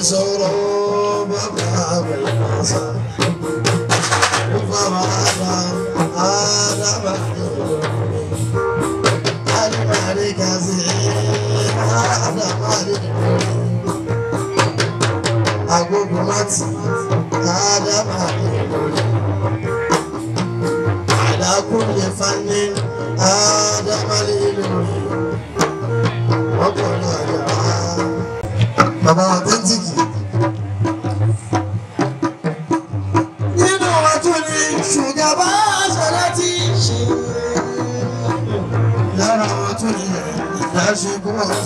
wa ní sọ̀rọ̀ bàbá bẹ̀rẹ̀ sá. Bàbá wa dá Ádámà lórí. Alimari kazi Ádámà lórí. Agogo mati Ádámà lórí. Àdàkùnlé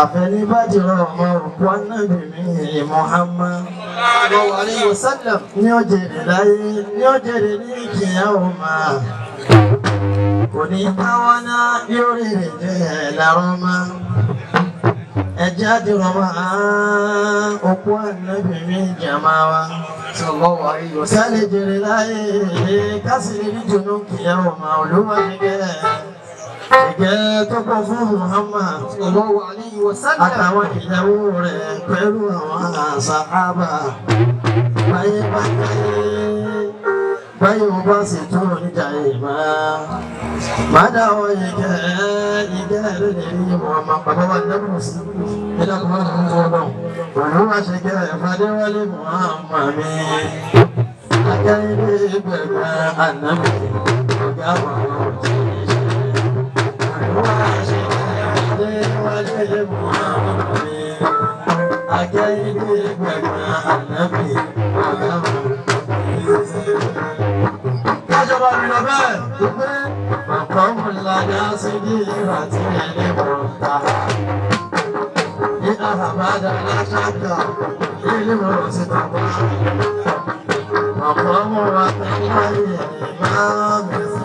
Àfẹ́lẹ́bàjẹ́ ọmọ òkú anábì mi Muhammad. sallallahu alaihi wasallam ní ọjẹrẹ láyé ní ọjẹrẹ ní ìkìyàwó máa kò ní táwọn náà yóò rèrè jẹ lárọ máa ẹjẹ àdìrọ máa òkú olúwa nígẹ ìgẹ́ tó kọ́ fún Muhammad àtàwọn ìyàwó rẹ̀ pẹ̀lú àwọn sàhábà báyé bá jáyé báyé mo bá sì tún oníjà ìmá má dáwọ́ ìgẹ́ ìgẹ́ rẹ̀ lè rí Muhammad bàbá wa dẹ́kun sí nígbà tó bá tó ń náà olúwa ṣe kẹ́ ẹ̀fọ́dé wọlé Muhammad mi akẹ́rẹ́ gbẹ̀gbẹ̀ ànábì ọ̀gá àwọn Kájọba rìnà bẹ́ẹ̀ tó pé ọ̀pọ̀ ńlájà sí ní ìhà tí ẹni mọ̀ọ́ta. Ní àhàbádà láṣájà, ilé mọ̀ọ́ sí tàbí ṣe. Ọ̀pọ̀ mọ̀ọ́ra tẹ̀lé ayé ẹ̀ máa ń bẹ̀rẹ̀ sí.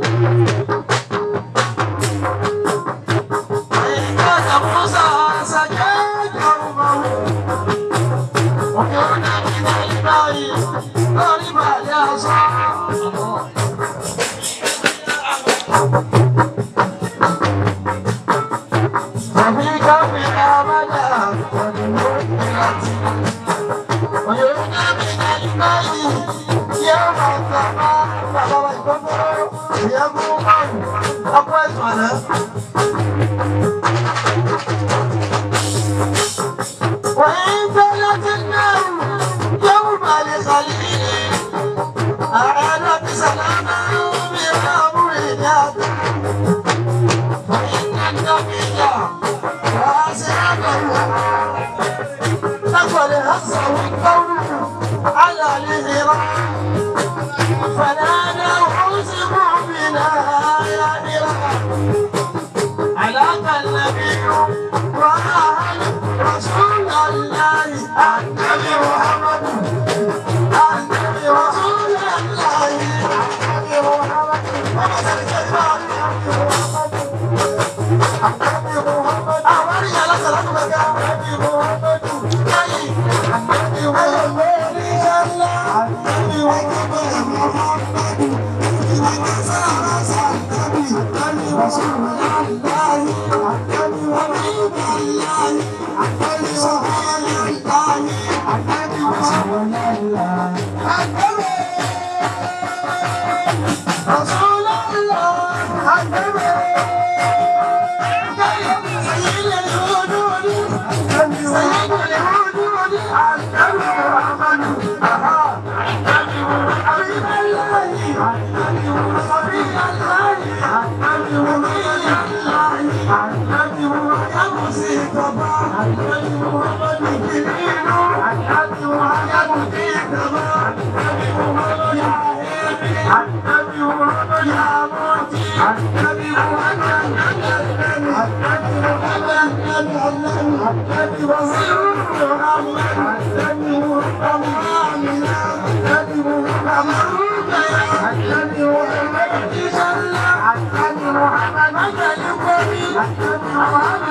好。[laughs]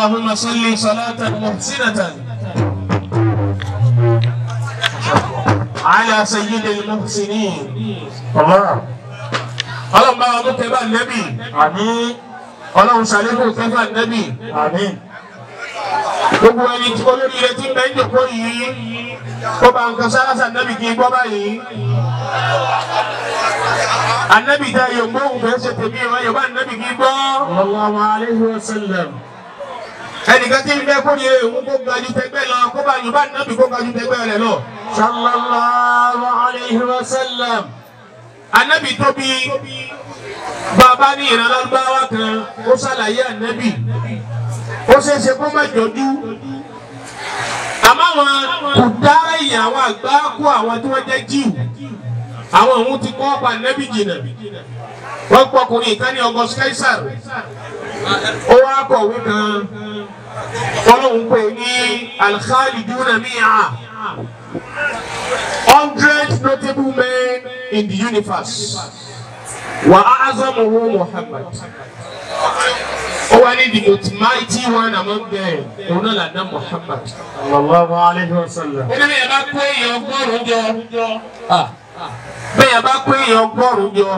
اللهم صل صلاة محسنة على سيد المحسنين الله اللهم بارك كبا النبي آمين اللهم صل كبا النبي آمين gbogbo ẹni tí olórí rẹ ti ń bẹ ń jòkó yìí kó bá nǹkan sáásà nábì kí n gbọ́ báyìí anabi ta yóò gbóhùn fẹ́ ṣe tèmi ìwọ yóò bá anabi kí n gbọ́. sallallahu alayhi wa sallam. ẹnìkan tí ń bẹ kó yẹ òun kó ga ju tẹgbẹ́ lọ kó bá yóò bá anabi kó ga ju tẹgbẹ́ rẹ lọ. sallallahu alayhi wa sallam. anabi tóbi bàbá ní ìrànlọ́gbàwá kan ó ṣàlàyé anabi ó ṣeé ṣe kó má jọjú. Àmọ́ àwọn kò dá ìyẹn àwọn àgbá kó àwọn tí wọ́n jẹ́ jíù. Àwọn òun ti kọ́ ọ̀pá nẹ́bí jìnnà. Wọ́n pọkùnrin ìkànnì August Caesar ó wá kọ̀wé kan ọlọ́run pè ní al-Khaliduna mi'a. Hundred notable men in the universe. Wa a'zamuhu Muhammad. Ó wá ní the most mighty one among them. Òun náà làdá Muhammad. sallallahu alayhi wa sallam. ó ní bí ẹ bá pé èèyàn ọgọ́rùn-ún jọ. Bẹ́ẹ̀ bá pé èèyàn ọgọ́rùn-ún jọ.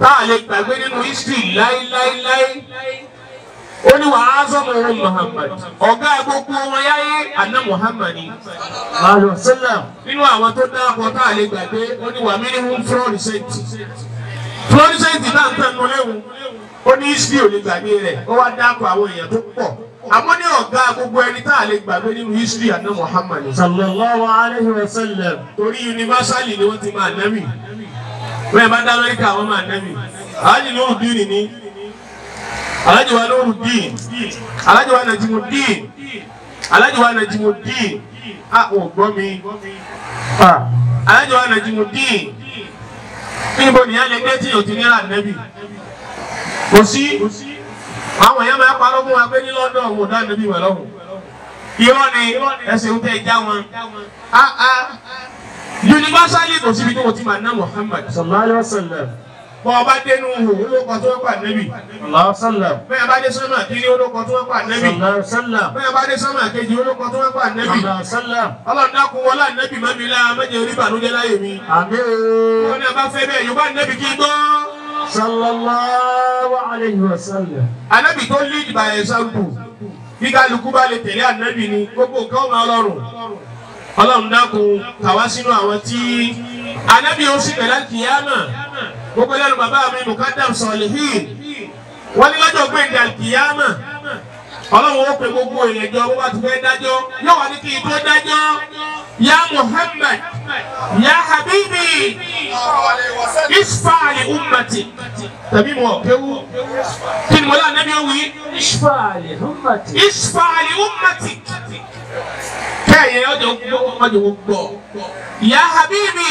Tá a lè gbàgbé nínú history láíláíláí wàá sọmọ ohun Muhammad. Ọ̀gá gbogbo wọn yáyé àná Muhammad. Ni alayhi wa sallam. nínú àwọn tó dáàbò tá a lè gbàgbé ó ní wàá mímú fluorescent. Fluorescent náà tẹ̀ nù léwu ní history ò lè gbàgbé rẹ̀. Ó wá èèyàn tó pọ̀. Àmọ́ ní ọ̀gá ẹni tá a lè gbàgbé nínú history àná Muhammad. Ni sallallahu alayhi wa sallam. torí universally ni wọ́n ti máa nẹ́bì bẹ́ẹ̀ bá dá amẹ́ríkà wọ́n máa alájì lóru dín ní alájì wa lóru dín alájì wa dín alájì wa dín a ò gbọ́ mi. Alájì wa dín níbo nìyẹn lè dé tí yóò ti níra nẹ́bì? Kò sí. Àwọn èèyàn máa parọ́ fún wa pé ní London wò dá nẹ́bì wẹ̀ lọ́hùn. Irọ́ ni ẹsẹ̀ ń tẹ̀ já wọn. Universally kò síbi tí mo ti máa ná Muhammad. Sallallahu alayhi wa sallam. Bọ́ ọba dénú wò olóko tó wọ́n pa nẹ́bì bẹ́ẹ̀ bá dé sọ́mà kiri olóko tó wọ́n pa nẹ́bì bẹ́ẹ̀ bá dé sọ́mà kejì olóko tó wọ́n pa nẹ́bì ọlọ́run dákun wọlé ànẹ́bì mọ́mi lá mẹ́jẹ orí ìbànújẹ́ láyé mi. Wọ́n ní a bá fẹ́ bẹ́ẹ̀ yorùbá nẹ́bì kí gbọ́. Sallallahu alayhi wa sallam. ànẹ́bì tó lead by example. Bí kálukú bá lè tẹ̀lé ànẹ́bì ni gbogbo nǹkan máa rọrùn. Ọlọ́run dákun kàwá sínú àwọn tí ànẹ́bì ó sì tẹ̀lé kìyàmà gbogbo lẹ́nu bàbá mi mukadam sọ̀lìhìn wọ́n ní lọ́jọ́ gbẹ̀ndẹ̀ àkìyàmà ọlọ́run ó pe gbogbo èèyàn jọ wọ́n ti fẹ́ dájọ́ yóò wá ní kí n tó dájọ́. Ya Muhammad ya Habibi isfaali ummati. Tàbí mo kéwu kí ni mo lọ anabi owi ishfaali ummati. isfaali ummati. Kẹ́yìn ọjọ́ ọjọ́ gbọ́ ya Habibi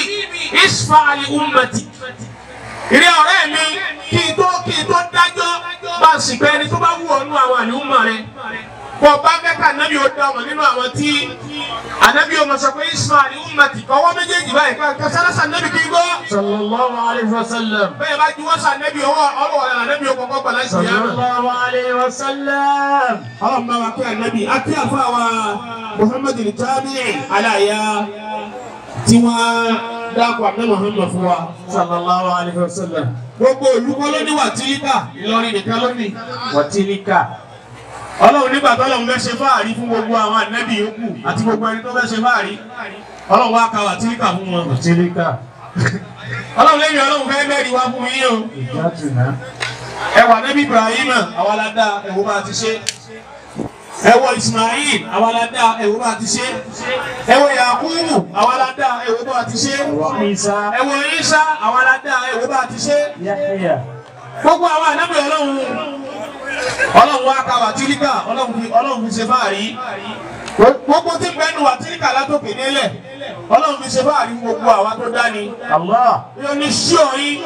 isfaali ummati ìrẹ́ ọ̀rẹ́ mi kí n tó kí n tó dájọ́ bá a sì pé ẹni tó bá wù ọ́ nú àwọn àlùmọ̀ rẹ. Kó o bá fẹ́ ká ànábì ó dá ọmọ nínú àwọn tí ànábì ó mọ̀ sọ pé ismail ummati ọwọ́ méjèèjì báyìí. Ká sálásà ànábì kí n gbọ́. Sallallahu alayhi wa sallam. bẹ́ẹ̀ bá juwọ́ sá ànábì ọwọ́ ọwọ́ rẹ̀ ànábì ó kọ́kọ́ gbà láti yá. Sallallahu alayhi wa sallam. ọlọ́run bá wa kí ànábì. Àti àfa wa muhammadu tabi'i aláya tí wọ́n dákọ̀ àná muhammad fún wa. sallallahu alayhi wa sallam. gbogbo olùkọ́ ló ní wàtílíkà Ìlọrin nìkan ló ní. watilika. ọlọ́run nígbà tó lọ́run fẹ́ ṣe fáàrí fún gbogbo àwọn ànábì yòókù àti gbogbo ẹni tó fẹ́ ṣe fáàrí ọlọ́run wá ka wàtílíkà fún wọn. watilika. ọlọ́run lẹ́yìn ọlọ́run fẹ́ mẹ́rin wá fún yín o. ìjátùnà. ẹwà nẹ́bí Ibrahim àwa la dá ẹ̀wọ́ bá ti ṣe. Ẹwọ Ismail àwa la dá ẹ̀wọ́ bá ti ṣe. ẹwọ Yakubu àwa la dá ẹ̀wọ́ bá ti ṣe. wa ẹwọ Isa àwa la dá ẹ̀wọ́ bá ti ṣe. gbogbo àwọn ànábì ọlọ́run ọlọ́run wá ka wàtílíkà ọlọ́run fi ṣe fáàrí gbogbo tí ń bẹnu wàtíríkà látòkè délẹ̀ ọlọ́run fi ṣe fáàrí gbogbo àwa tó dá ni Allah. yóò ní sí òyìn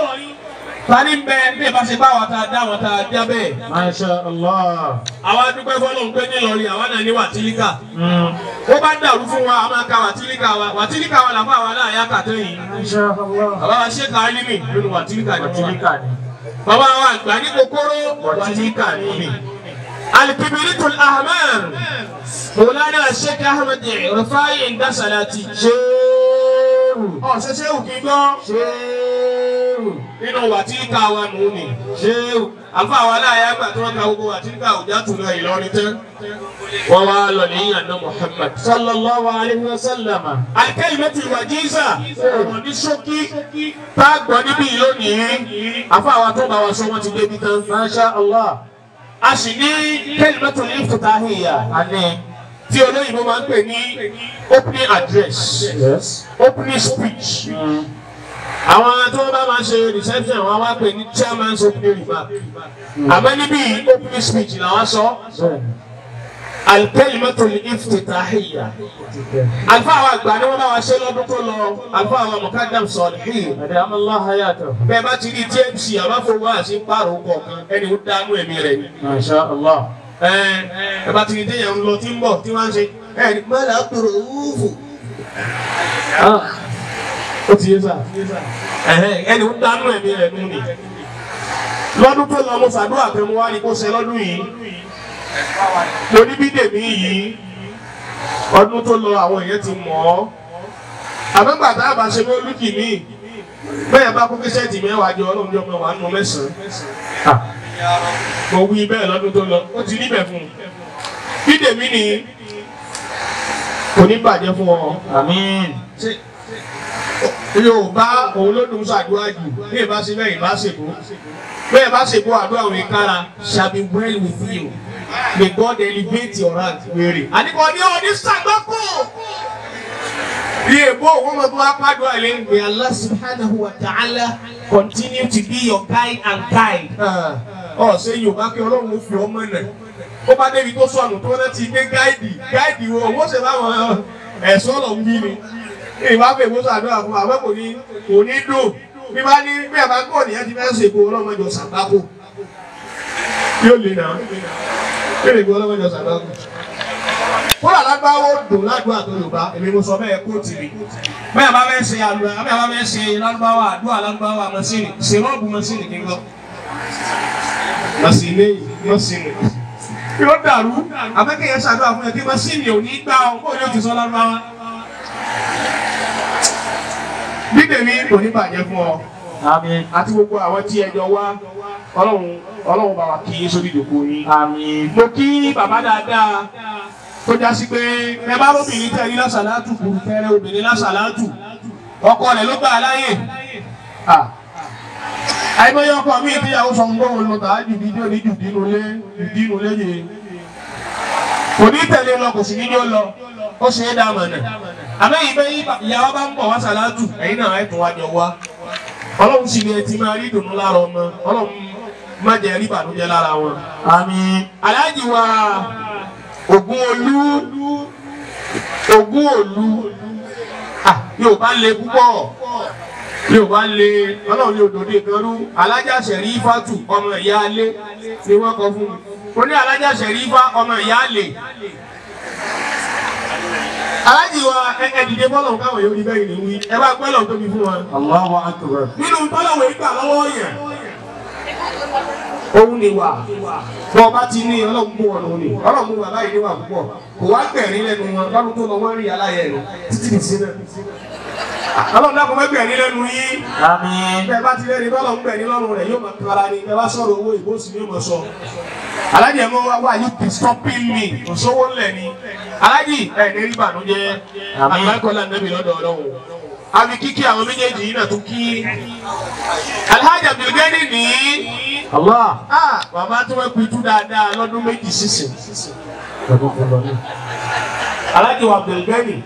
tani bẹ bí ìbá ṣe bá wa ta dá wọn ta dá bẹ́ẹ̀ Masha Allah. àwa dúpẹ́ fọlọ́run pé nílọrin àwa náà ní wàtíríkà Mm. ó bá dàrú fún wa a máa ka wàtíríkà wa wàtíríkà wa làbá wa náà yá kàtẹ́ yìí Masha Allah. bàbá wa ṣe ká límì nínú wàtíríkà ní wọn Wàtíríkà ni. bàbá wa àgbà ní kòkòrò wàtíríkà ní mi. الكبريت الأحمر مولانا الشيخ أحمد رفاعي عند صلاتي Ṣéèrù. ọ̀ ṣẹṣẹ́ òkè gbọ́ Ṣéèrù. nínú wàtíríkà wa nù ní. Ṣéèrù. àfa àwọn aláya gbà tí wọ́n ka gbogbo wàtíríkà òjá tún lọ Ìlọrin tán wọ́n wá lọ lẹ́yìn àná Muhammad. Sallallahu alayhi wa sallam. alikẹ́lìmẹ́tì wàjísà ọ̀rọ̀ ní ṣókí tá a gbọ́ níbí lónìí àfa àwọn tó bá wa sọ wọ́n ti débi tán. Masha Allah. a sì ní kẹ́lìmẹ́tì ìfútàhìyà Àní. tí olóyìnbó máa ń pè ní opening address opening speech. Àwọn tó bá máa ṣe reception wọn wá pè ní chairman's opening remark àmọ́ níbí opening speech làwọn sọ Bẹ́ẹ̀ni. Alikẹ́lìmẹ́tò ìfútàhìyà. àlùfáà àwọn àgbà ni wọ́n bá wa ṣe lọ́dún tó lọ. Adama Allah hayatahu. bẹ́ẹ̀ bá ti rí tmc àbáfowó àti pààrọ̀ kọ̀ọ̀kan ẹni ó dánú ẹ̀mí rẹ̀ ẹ bá ti rí téèyàn ń lọ tí ń bọ̀ tí wọ́n ń ṣe ẹ ní mọ́lá kúrò wúfù. Ah. ó ti yé sá. ẹni ó dánú ẹ̀mí rẹ̀ nù ni. lọ́dún tó lọ mo ṣàdúrà pé mo wá ní kó ṣe lọ́dún yìí. Mo ní bídèmí yìí ọdún tó lọ àwọn èèyàn ti mọ̀ ọ́. àbẹ́gbà tá a bá ṣe mọ́lúkì míì bẹ́ẹ̀ bá kó kíṣẹ́ẹ̀tì mẹ́wàá jọ ọlọ́run jọ mẹ́wàá nù mẹ́sàn-án. Mo wí bẹ́ẹ̀ lọ́dún tó lọ ó ti níbẹ̀ fún un. bídèmí ni kò ní bàjẹ́ fún ọ. Àmín. yorùbá òun ló dùn ṣàdúrà jù bí ẹ bá ṣe bẹ́ẹ̀ ìbá ṣèbó bẹ́ẹ̀ bá ṣèbó àdúrà òun kára shall be well with you may God elevate your rank wèrè. àdìpọ̀ ní ọdún ṣàgbọ́kù. bí èbó òun mọ̀ tó wá pàdé àlẹ́ may Allah subhanahu wa ta'ala continue to be your guide and guide. ọ̀ ṣe yorùbá kí ọlọ́run ó fi ọmọ náà ó bá débi tó sọnù tó náà ti gbé gáìdì gáìdì wo owó ṣe báwọn ẹ̀sọ́ lọ ń bí ni ìwà fẹ́ ìwé sàdúrà fún kò ní kò ní dùn bí bá ní bí àbá kò nìyẹn ti fẹ́ kó ọlọ́mọdé ṣàgbákò yóò lè nà yóò lè gbé ọlọ́mọdé ṣàgbákò. kódà lágbáwó dùn ládùúgbà tó yorùbá èmi mo sọ bẹ́ẹ̀ kó tì mí bẹ́ẹ̀ bá fẹ́ ṣe àlùbá bẹ́ẹ̀ bá fẹ́ ṣe lágbáwá àdúrà lágbáwá mọ́sìnì ṣe rọ́ọ̀bù mọ́sìnì kí n gbọ́ mọ́sìnì mọ́sìnì yóò dàrú? Abẹ́kẹ̀yẹ ṣàdúrà fún yẹn kí mọ́sìnì ò ní gbà ọ́ kó yóò ti sọ lárúbáwá. bídèmí kò ní bàjẹ́ fún ọ. Àti gbogbo àwọn tí ẹjọ́ wá ọlọ́run ọlọ́run bá wa kí yín sórí ìdòkó yín. Àmín. mo kí bàbá dáadáa tó já sí pé ẹ bá lóbìnrin tẹ́ ní lásàlátù kùrù tẹ́rẹ́ obìnrin lásàlátù ọkọ rẹ̀ ló gbà láyè. Àìmọye ọkọ mi ìdíyàwó sọ fún bóun lọ tàájú dídí oníjù dínú lé dínú léyè kò ní tẹ̀lé lọ kò sì ní yóò lọ ó ṣe é dá mọ̀nà àmẹ́yìn bẹ́ẹ̀ ìyàwó bá ń bọ̀ wá sàlátù ẹ̀yin náà ẹ̀ tún wá jọ wá ọlọ́run sì ni ẹ ti máa rí ìdùnnú lára ọmọ ọlọ́run má jẹ́ rí ìbànújẹ́ lára wọn. Àmín. aláàjì wa ògún olú. Ògún òlu ah, yóò bá le púpọ̀. Yóò bá le. Ọlọ́run ní òdòdó kan rú. Alájà sẹ̀rí fátù ọmọ ìyá alé ni wọ́n kọ fún mi mo ní alájà sẹ̀rí fá ọmọ ìyá alé. Aláàjì wa ẹ ẹ dìde bọ́lọ̀ káwọn yóò rí bẹ́ẹ̀ ni wí. Ẹ bá gbẹ́lọ̀ tóbi fún wọn. Allahu akbar. nínú tọ́lọ̀wé gbà lọ́wọ́ yẹn òun ni wà bọ́ ọba ti ní ọlọ́run mú ọ̀nà òní ọlọ́run mú bàbá yìí níwà púpọ̀ kò wá gbẹ̀rín lẹ́nu wọn lọ́dún tó lọ wọ́n rí aláyẹ̀ rẹ̀ títí ní sílẹ̀ ọlọ́run dákun mẹ́ gbẹ̀rín lẹ́nu yín bẹ́ẹ̀ bá ti lẹ́ni tọ́lọ̀ ń gbẹ̀rín lọ́rùn rẹ̀ yóò máa kára ni bẹ́ẹ̀ bá sọ̀rọ̀ owó ìbò sì yóò máa sọ alájẹ mọ wá wá yóò be stopping me sówó ńlẹ̀ ni alájì ẹ̀ ní rí bànújẹ́ àgbákọ́lá nẹ́bí lọ́dọ̀ ọlọ́run àbí kíkí àwọn méjèèjì yìí náà tún kí. Alhaji abdulgani ní. Bàbá tó wẹ́ pitú dáadáa lọ́dún méjì sísìn. Alhaji wa abdulgani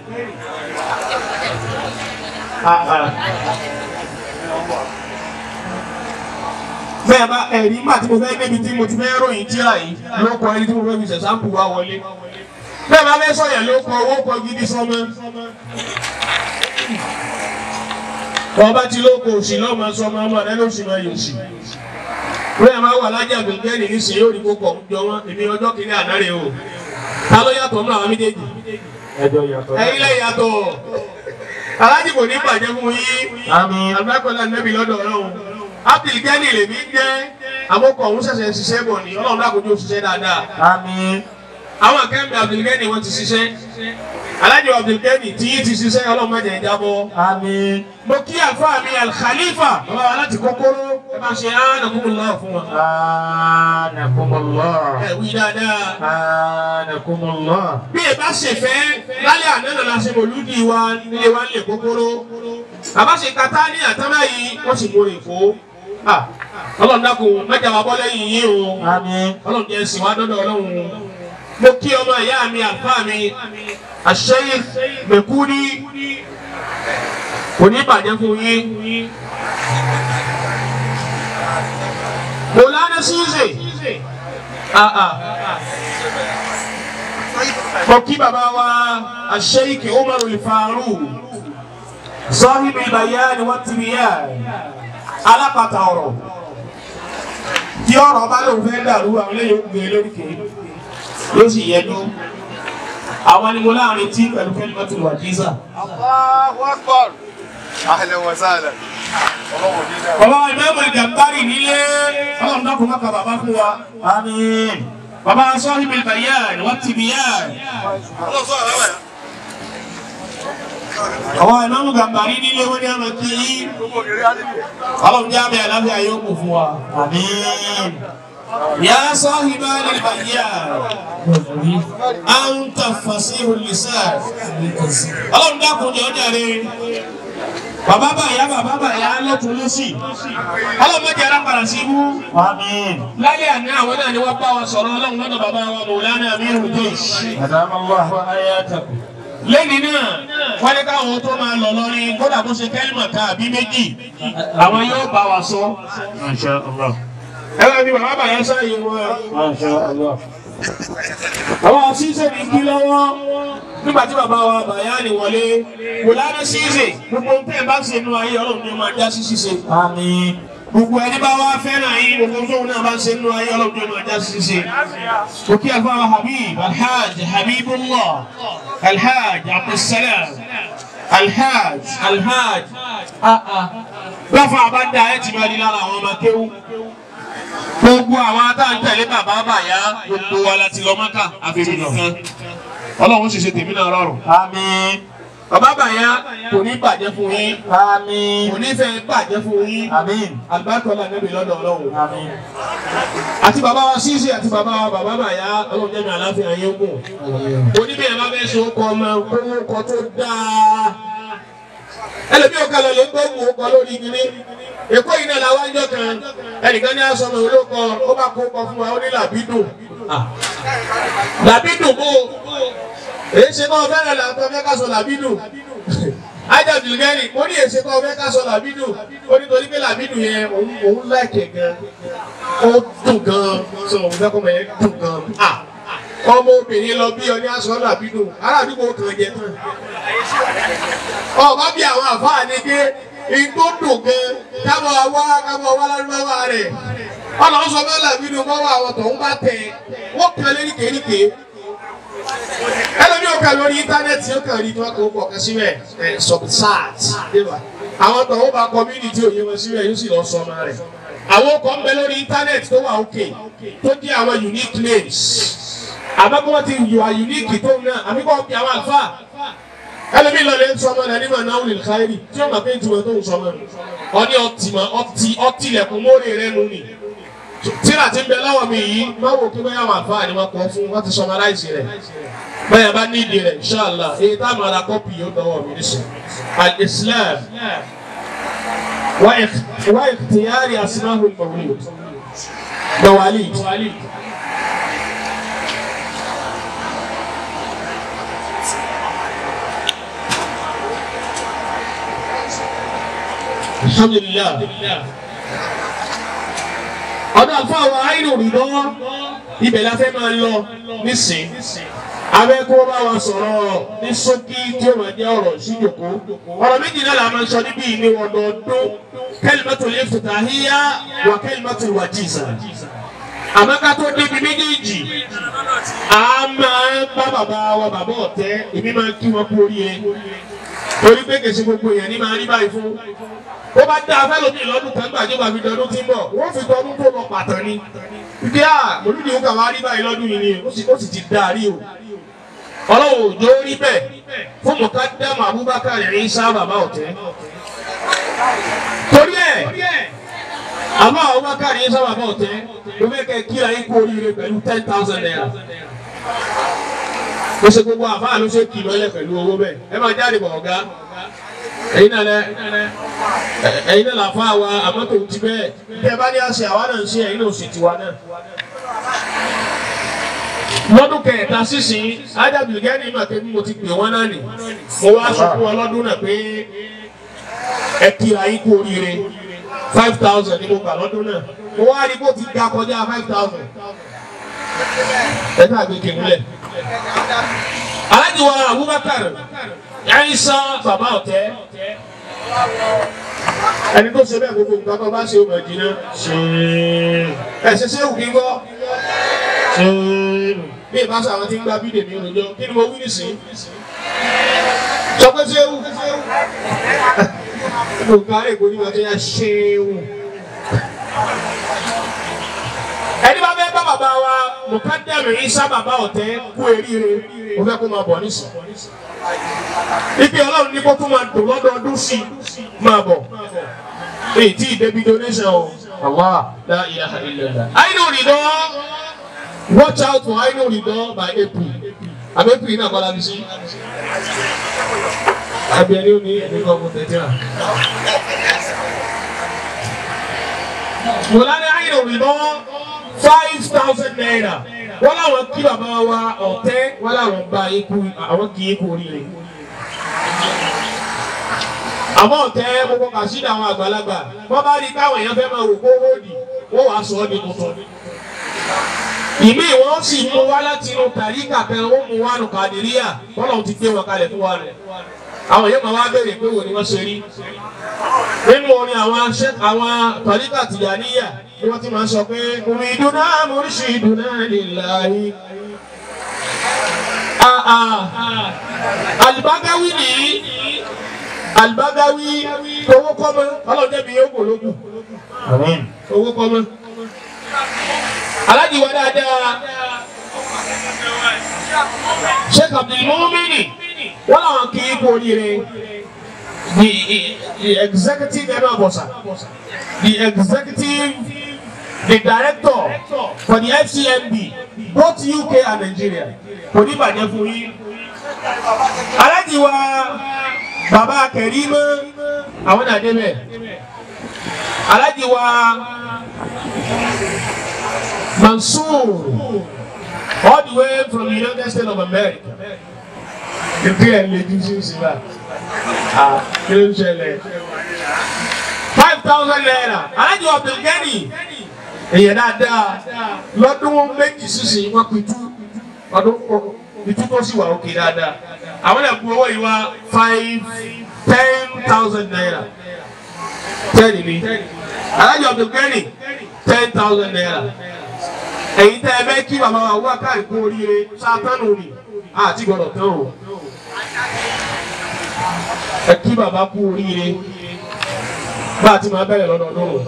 bẹ́ẹ̀ bá ẹ̀rí mà tí mo fẹ́ débi tí mo ti fẹ́ ròyìn tíra yìí ló kọ ẹni tí mo fẹ́ fi ṣẹ̀sáǹpù wá wọlé bẹ́ẹ̀ bá fẹ́ sọ̀yà ló kọ owó kọ gidi sọmọ. wọ́n bá ti lóko òsì lọ́mọ sọmọ ọmọ rẹ ló sì máa yọ̀ sí. bẹ́ẹ̀ máa wà lájà gbẹ̀gbẹ́ nìyí sí yóò rí kókò ń jọ wọn èmi ọjọ́ kìíní àná rè o. ta ló yàtọ̀ nínú àwọn méjèèjì? ẹ̀yin lè yàtọ̀. alájì kò ní bàjẹ́ fún yín. àgbàkọ̀lá nẹ́bí lọ́dọ̀ ọlọ́run. Abdulgani lèmi jẹ́ àmọ́kọ̀ òun ṣẹ̀ṣẹ̀ ṣiṣẹ́ bọ̀ ni ọlọ́run dákòjú ṣiṣẹ́ dáadáa. Àwọn akẹ́mi abdulgani wọ́n ti ṣiṣẹ́. Alájọ abdulgani tí yìí ti ṣiṣẹ́ ọlọ́mọdé ìjábọ̀. Àmín. mo kí àfáà mi alkhalifa. Bàbá wa láti kọ́kọ́rọ́. Ẹ máa ṣe ánàkúnmùlá fún wa anakumullah. ẹ wí dáadáa. Anakumullah. bí ẹ bá ṣe fẹ́ lálẹ́ àná náà la ṣe mọ̀lúdì wa nílé wa nílé kọ́kọ́rọ́. Bàbá ṣe kata ní àtàlà yìí wọ́n sì mú èkó ọlọ́run dákun mẹ́ta wa bọ́ lẹ́yìn yín o. Ọlọ́run jẹ́ sìn wá dọ́dọ̀ ọlọ́run mo kí ọmọ ìyá mi àlùfáà mi àṣẹyìn mẹkúní kò ní bàjẹ́ fún yín. Mọ̀lánà Ṣíṣe mo kí bàbá wa àṣẹyìn Umaru Al-Faruq sọ́hìbì ìbàyà ni wọ́n ti rí yá alápàtà ọ̀rọ̀. Tí ọ̀rọ̀ bá lóun fẹ́ dàrú àwọn eléyìí ó gbé e lórí kéé yóò sì yẹnu àwọn ni mo láàárín tí pẹ̀lú kẹ́límọ́tì wà dáa. bàbá wa ìmọ̀ ìjàmbárì nílé ọlọ́run dákun má ka bàbá fún wa. àmín. bàbá sọ́hìbì ìbàyà ni wọ́n ti yá. àwọn ìmọ̀ ìjàmbárì nílé wọ́n ní àmọ́ kí yí. Ọlọ́run jẹ́ àmì àlàáfíà yóò kù fún wa. àmín. يا صاحب البيان أنت فصيح اللسان ọlọ́run dákun jẹ́ ọjà rẹ̀ bàbá bàyá bàbá bàyá lọ́tún lọ́sì ọlọ́run mẹ́jẹ ara padà sí ibú àmín. lálẹ́ àná àwọn náà ni wọ́n bá wa sọ̀rọ̀ ọlọ́run lọ́dọ̀ bàbá wa Mawlana Amirul Jaysh adamallahu ayatakum. lẹ́ni náà wọ́n ní káwọn tó máa lọ lọ́rin kódà bó ṣe kẹ́lìmọ̀ ká àbí méjì àwọn yóò bá wa sọ masha allah. ẹ bá mi bàbá bàyá sáyé wọn. àwọn ṣíṣe ní kí lọ́wọ́ nígbà tí bàbá wa Bayani wọlé kò lára ṣíṣe gbogbo tẹ́ bá ṣe nínú ayé ọlọ́run ni ó máa já sí ṣíṣe àmín. gbogbo ẹni bá wá fẹ́ràn yín gbogbo tóun náà bá ṣe nínú ayé ọlọ́run ni ó máa já sí ṣíṣe. òkè àfáà Habib Alhaj Habibullah Alhaj Abdulsalam Alhaj Alhaj láfa àbádá ẹ ti máa àwọn ọmọ kéwú gbogbo àwọn atáǹtẹ̀lé bàbá bàyá gbogbo wa láti lọ mọ́kà àfihàn nìkan ọlọ́run ṣe tèmi náà rọrùn. àmín. bàbá bàyá kò ní bàjẹ́ fún yín àmín. kò ní fẹ́ bàjẹ́ fún yín àmín. àgbàtọ́lá níbi lọ́dọ̀ ọlọ́run. àmín. àti bàbá wa ṣíṣe àti bàbá wa bàbá bàyá ọlọ́run jẹ́ mi àláfíà yín kù. oníbẹ̀rẹ̀ bá fẹ́ ṣe ó kọ ọmọ kówó kọ tó dáa. Ẹlòmíì ò kalẹ̀ lè gbọ́ wò ó kọ lórí igi ní. èkó yìí náà làwọn àjọ kan. Ẹnìkan ní asọmọ olóko ó bá kó kọ fún wa ó ní làbídùn. làbídùn bò èyí ṣe kọ́ fẹ́ràn làtọ́ fẹ́ ká sọ làbídùn [laughs] ajá bìlgẹ́rì mo ní èsì kọ́ fẹ́ ká sọ làbídùn ó ní torí pé làbídùn yẹn òun òun láìkẹ̀ gan. Ó dùn gan. Sọ òun fẹ́ kọ́ mọ̀ yẹn dùn gan. Ah ọmọ obìnrin lọ bí ọ ní aṣọ làbídùn aládùúgbò kan jẹ tán. Ọba bí àwọn àfáà ní pé igbó dùn gan kábọ̀ wá kábọ̀ wá lárúbáwá rẹ̀. Ọlọ́run sọ làbídùn kọ́ wá àwọn ń bá tẹ̀. Wọ́n kan léríkèéríkèé ẹlòmí ò kà lórí íńtánẹ́ẹ̀tì ó kàn rí wọ́n kò pọ̀ kan síbẹ̀. Ẹ̀ subsat. Àwọn ń bá community òye wọn síbẹ̀ yóò sì lọ sọ ọmọ rẹ̀. Àwọn kan bẹ lórí íńtánẹ́ẹ̀tì tó wà òkè tó jẹ́ àwọn unique names wọ́n ti yọ unique tó náà àbí kọ́ bí àwọn àlùfáà. Ẹlòmí lọ lè sọ ọmọ rẹ̀ nímọ̀ náà wùlì káyìrì tí ó mọ̀ pé ìtumọ̀ tó ń sọ ọmọ rẹ̀. Ọní ọtí ọtí ọtí ilẹ̀kùn mórè rẹ̀ nù ni. Tíra ti ń bẹ lọ́wọ́ mi yìí máa wò kí bẹ́ẹ̀ àwọn àfáà ni wọ́n kọ́ fún wọ́n ti summarize rẹ̀. Bẹ́ẹ̀ bá nídìí rẹ̀ inshallah èyí tá a máa ra kọ́pì yóò dọ́wọ́ mi nísìn. Al-islam. Wa ikhtiyari asmahu al-mawlud mawalid alhamdulillah. Ọdún àlùfáà wa àìnù rí lọ́wọ́ ibẹ̀ la fẹ́ máa lọ nísìn. Abẹ́ kó bá wa sọ̀rọ̀ ní ṣókí tí ó máa jẹ́ ọ̀rọ̀ síjòkó ọ̀rọ̀ méjì náà la máa ń sọ níbí ní ọdọọdún. Kalimatul iftitahiyya wa kalimatul wajiza. Àmọ́ ká tó débi méjèèjì a máa ń bá bàbá wa bàbá ọ̀tẹ́ èmi máa ń kí wọn kú oríire. Torí pé kèsì gbogbo èèyàn ní máa rí báyìí fún ó bá dá afẹ́ lómi ìlọ́dún kan gbàjọba fi dọdún tí ń bọ̀. Wọ́n fi tọdún tó lọ pàtàn ni. Ìdí à mòlúdi ó kà wá rí báyìí lọ́dún yìí ni ó sì ti dá a rí o. Ọlọ́run òjò rí bẹ́ẹ̀. Fún mọ̀kádàmù Abubakar Isa bàbá ọ̀tẹ́. Torí ẹ̀ àmọ́ Abubakar Isa bàbá ọ̀tẹ́ ló fẹ́ kẹ́ kíra yín kú oríire pẹ̀lú ten thousand naira. Ó ṣe gbogbo àfáà ló ṣe kì lọ́lẹ̀ pẹ̀lú owó bẹ́ẹ̀. Ẹ máa jáde bọ̀ ẹ̀yin náà lẹ ẹ̀yin náà làfáà wa àmọ́ tó ti bẹ́ẹ̀. Bí ẹ bá ní àṣẹ àwa náà ń ṣe ẹ̀yin náà ò sì tiwa náà. Lọ́dún kẹta sísìn ájábìlì gẹ́ni mà pé mo ti pè wọ́n náà nì mo wá sọ fún wọn lọ́dún náà pé ẹ kíra yín kú oríire. Five thousand ni mo gbà lọ́dún náà. Mo wá rí bó ti ga kọjá five thousand. Ẹ náà gbé kéwìlẹ̀ alájùwà Abubakar Isa bàbá ọ̀tẹ́. Ẹni tó ṣe bẹ́ẹ̀ gbogbo nǹkan tó bá ṣe ọmọ ìjìnà ṣe ẹ ṣe ṣé òkè gbọ́. Bí ìbáṣọ àwọn tí ń gba bídè mi rojọ́ kí ni mo wí nìsín sọ pé ṣé ewu nǹkan èkó ní ọjọ́ yẹn ṣe ewu ẹni bá fẹ́ bá bàbá wa mùkádàmì Isa bàbá ọ̀tẹ́ kú eríire. Mo fẹ́ kó máa bọ̀ nísìn ibi ọlọ́run ní kó tún máa dùn lọ́dọọdún sí máa bọ̀ èyí tí ìdẹ́bi donation o Allah la ilaha illallah. àyìnbó òrìdọ́ watch out for àyìnbó òrìdọ́ by April àbí April náà kọ́lá bí sí. àbí ẹni ò ní ẹni kọ́ ọmọ tẹ̀tẹ̀ rà. Mọ̀lánà àyìnbó òrìdọ́ five thousand naira wọ́n láwọn kí bàbá wa ọ̀tẹ́ wọ́n láwọn bá ikú àwọn kì í kú oríire. àmọ́ ọ̀tẹ́ gbogbo kàṣídà àwọn àgbàlagbà wọ́n bá rí káwọn èèyàn fẹ́ máa wò kó hóòdì wọ́n wàá sọ ọ́ di tuntun. ìmí wọ́n sì mú wá láti inú tàríkà kan wọ́n mú wá nù kàdíríà wọ́n lọ́n ti gbé wọn kalẹ̀ fún wa nù. Àwọn èèyàn máa wá béèrè pé wo ni wọ́n ṣe rí. nínú orin àwọn tàríkà tìjàníyà ni wọ́n ti máa ń sọ pé muriduna murshiduna lillahi. Al-Bagawi ni Al-Bagawi owó kọ́mọ́ ọlọ́dẹ mi yóò gbòlógù owó kọ́mọ́. Aláàjì wa dáadáa Sheikh Abdul Mumini wọ́n làwọn kì í kú oríire. The the executive ẹ̀rọ àbọ̀sà. The executive the director for the FCMB both UK and Nigeria. Kò ní bàjẹ́ fún yín. aláàjì wa bàbá Kẹ̀rímù àwọn náà débẹ̀. Aláàjì wa Mansour all the way from the United States of America ìpínlẹ̀ lè ju sí sí bá kí ló ń ṣẹlẹ̀? Five thousand naira. Wa Abdulgani èyàn dáadáa. Lọ́dún méjì sísìn wọ́n pitú ọdún pitú tó sì wà òkè dáadáa. Àwọn ẹ̀kú owó five ten thousand naira. Ten ni. Alájọ Abdulgani ten thousand naira. Èyí tẹ́ ẹ bẹ́ kí bàbá wa wá káàkiri oríire sátánù ni àti gbọdọ̀ tán o. Ẹ kí bàbá kú oríire. Bá a ti máa bẹ̀rẹ̀ lọ́dọọdún o.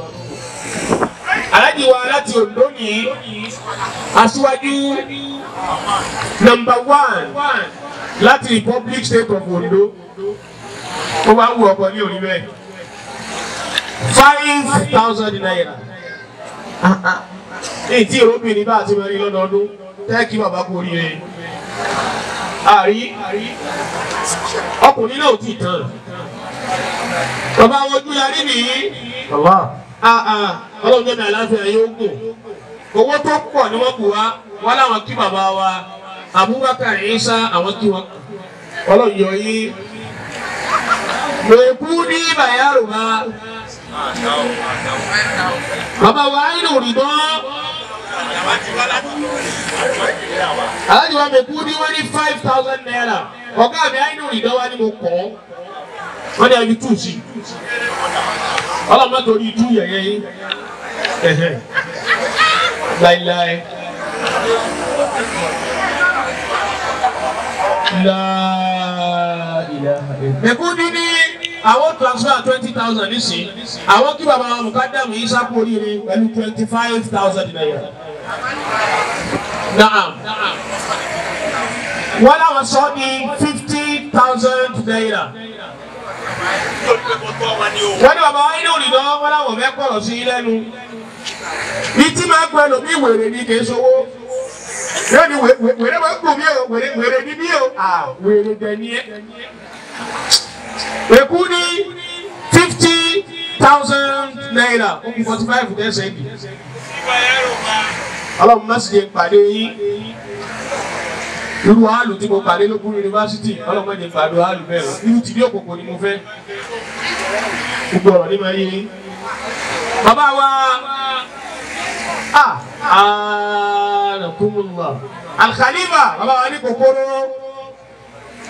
Aláàjì wa láti Oǹdó ní aṣíwájú nọ́mbà one láti Republic State of Oǹdó ó wá wù ọkọ ní orí bẹ́ẹ̀. Five thousand naira. Ní tí ìrọ́bìnrin bá ti mẹ́rin lọ́dọọdún. Tẹ́ẹ̀kì bàbá kú oríire àrí. Ọkùnrin náà ò tí ì tán. Bàbá wọn ojú yarí nìyí. Ọlọ́run jẹ́ mi àlàáfíà yóò gùn owó tó pọ̀ ni wọ́n bù wá. Wọ́n láwọn kí bàbá wa Abubakar Isa àwọn kí wọn. Ọlọ́run yọ yín. Lòkú ní bàyárùbá bàbá wa ayélu aláàjì wa mẹ̀kú ní wọ́n ní five thousand naira. Ọ̀gá mi àìní ìdánwà ni mo kọ́. Wọ́n ní ẹbí tù sí ọlọ́mọ torí tú yẹ̀yẹ́ yín láíláí. mẹ̀kú ní ní àwọn transfer twenty thousand nísìn àwọn kí bàbá wa mùkádàmù yìí sápò oríire pẹ̀lú twenty five thousand naira. Naam. Wọ́n láwọn sọ ní fifty thousand naira. Wọ́n ní bàbá wa inú òrìdọ́ wọ́n láwọn fẹ́ kọ̀rọ̀ sí lẹ́nu. Bí tí máa gbọ́ ẹlòmí wèrè ní kìí sowó. Yóò ní wèrè máa ń gbò mí o, wèrè ní mí o. Wèrè dẹ̀ ní ẹ́. Èkú ní fifty thousand naira. Ó kú forty five dẹ́sẹ̀ bì. Ọlọ́run má sì jẹ́ pàdé yín irú àlù tí mo pàdé lókun yunifásitì ọlọ́mọdé pàdé àlù bẹ́ẹ̀ o irú tìbí òkòkò ni mo fẹ́ gbogbo ọ̀rọ̀ ní máa yé yín. bàbá wa anakumula alkhalifa bàbá wa ní kòkòrò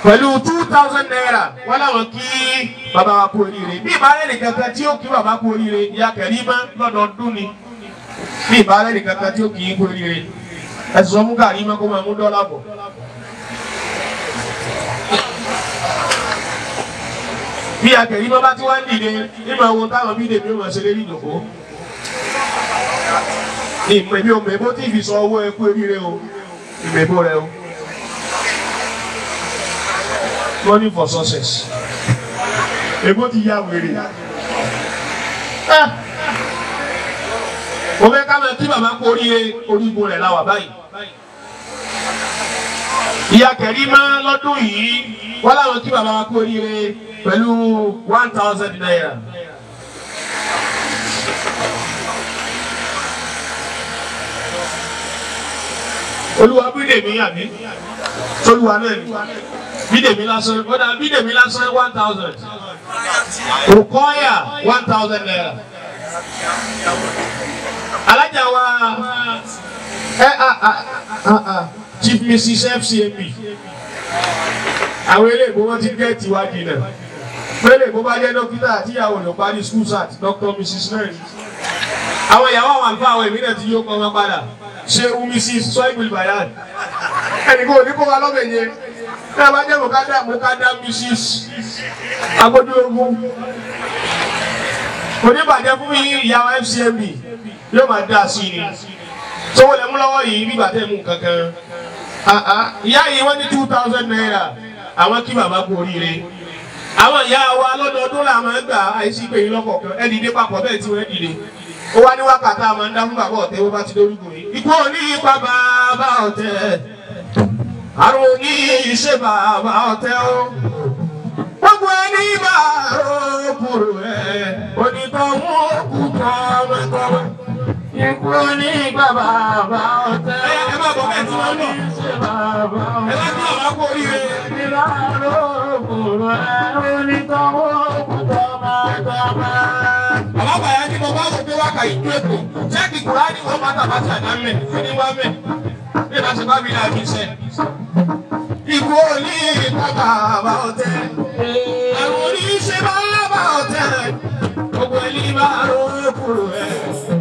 pẹ̀lú two thousand naira wọ́n láwọn kí bàbá wa kú oríire bí ìbára nìkan kan tí ó kí bàbá kú oríire ìyá kẹrìmá lọ́dọọdún ni bí ìbára nìkan kan tí ó kì í kú oríire ẹ̀sùn ọmú kàrí má kó máa mú dọ́là bọ̀. bí akẹ́yìn bá bá tí wọ́n ń dìde nínú àwọn táwọn bí dèmí ó máa ṣe lérí ìjòkó. ìmọ̀ èmi ò mẹ́bó tí ìfi sọ owó ẹkú eríire o ìmẹ̀bó rẹ o. money for success. èbó ti ya wèrè. mo fẹ́ ká máa kí bàbá kú oríire orígun rẹ̀ láwà báyìí. ìyá kẹ̀rímá lọ́dún yìí wọ́n láwọn kí bàbá kú oríire pẹ̀lú one thousand naira. olúwa bídèmí àbí tolúwa náà ni bídèmí lásán ó dà bídèmí lásán one thousand. Rukọ́yà one thousand naira. Alájà wa ẹ a a a a chief mrs fcmb àwọn eléèbó wọn ti gẹ́ tiwájú náà pélé bó bá jẹ́ dókítà àtìyàwó ló parí school sat dr mrs mary. Àwọn ìyàwó àwọn àlùfáà àwọn èmi náà ti yóò kọ́ wọn padà. Ṣéwú mrs soibul bayan? Ẹnì kò ní kó wa lọ́bẹ̀ yẹn náà bá jẹ́ mọ̀kádà mọ̀kádà mrs agbójú ogun oníbàjẹ́ fún yín ìyàwó fcmb yóò máa dá sí i sọwọ́ lẹ́mú lọ́wọ́ yìí nígbà tẹ́ mú kankan ìyá yìí wọ́n ní two thousand naira. Àwọn kí bàbá kú oríire. Àwọn ìyá wa lọ́dọọdún là máa ń gbà àìsí pé yín lọ́kọ̀ọ̀kan. Ẹ dìde papọ̀ bẹ́ẹ̀ tí wọ́n dìde. Ó wá ní wákàtí máa ń dá fún bàbá ọ̀tẹ̀ bó bá ti dórúkọ yìí. ikú òní ipa bàbá ọ̀tẹ̀ òní ìṣe bàbá ọ̀tẹ̀ o. Gbogbo ẹni bá rògbòrò ẹ onítọ̀hún òkú tọ́mọtọ́mọ. ikú òní ipa bàbá ọ̀tẹ̀ ẹ ẹ má bọ̀ bẹ́ẹ̀ tí wọ́n lọ ẹ bá tí bàbá kú oríire. Bàbá bàyá ní mo bá wò pé wákà ìlú èkó, ṣẹ́ẹ̀kì Kùránì wọ́n máa tàbá sí àná mẹ́, fún ní wá mẹ́, bí ìbá ṣe bá mi náà fi ṣe. Ikú òní bàbá bá ọ̀tẹ̀, àwọn oníṣẹ́ bàbá ọ̀tẹ̀, gbogbo ẹni bá ro kúrò ẹ̀,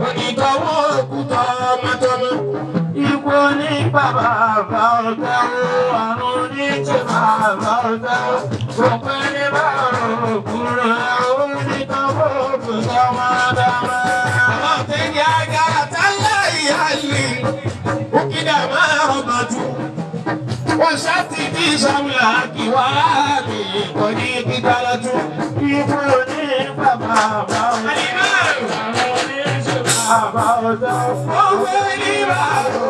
onítọ̀wọ́ òkúta mọ́tọ́mọ́. Ikú òní bàbá bá ọ̀tẹ̀, àwọn oníṣẹ́ bàbá ọ̀tẹ̀, gbogbo ẹni bá ro kúrò ẹ̀, ṣáàtì bí Sàmúlà kí wá ní ìkọ́ni kíkálátú. Ikú ní bàbá bá ọ̀dọ́. Àwọn oníṣẹ́ bàbá ọ̀dọ́. Ọ̀gbẹ́ ní bàbá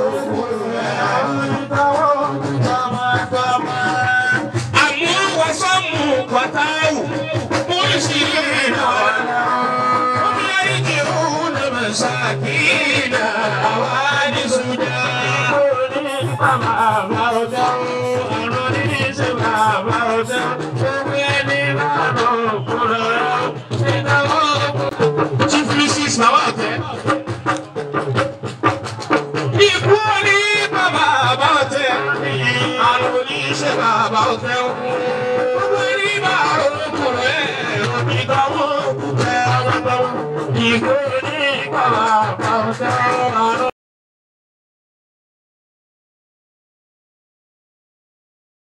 Ikú ní bàbá ọ̀tẹ̀ àrùn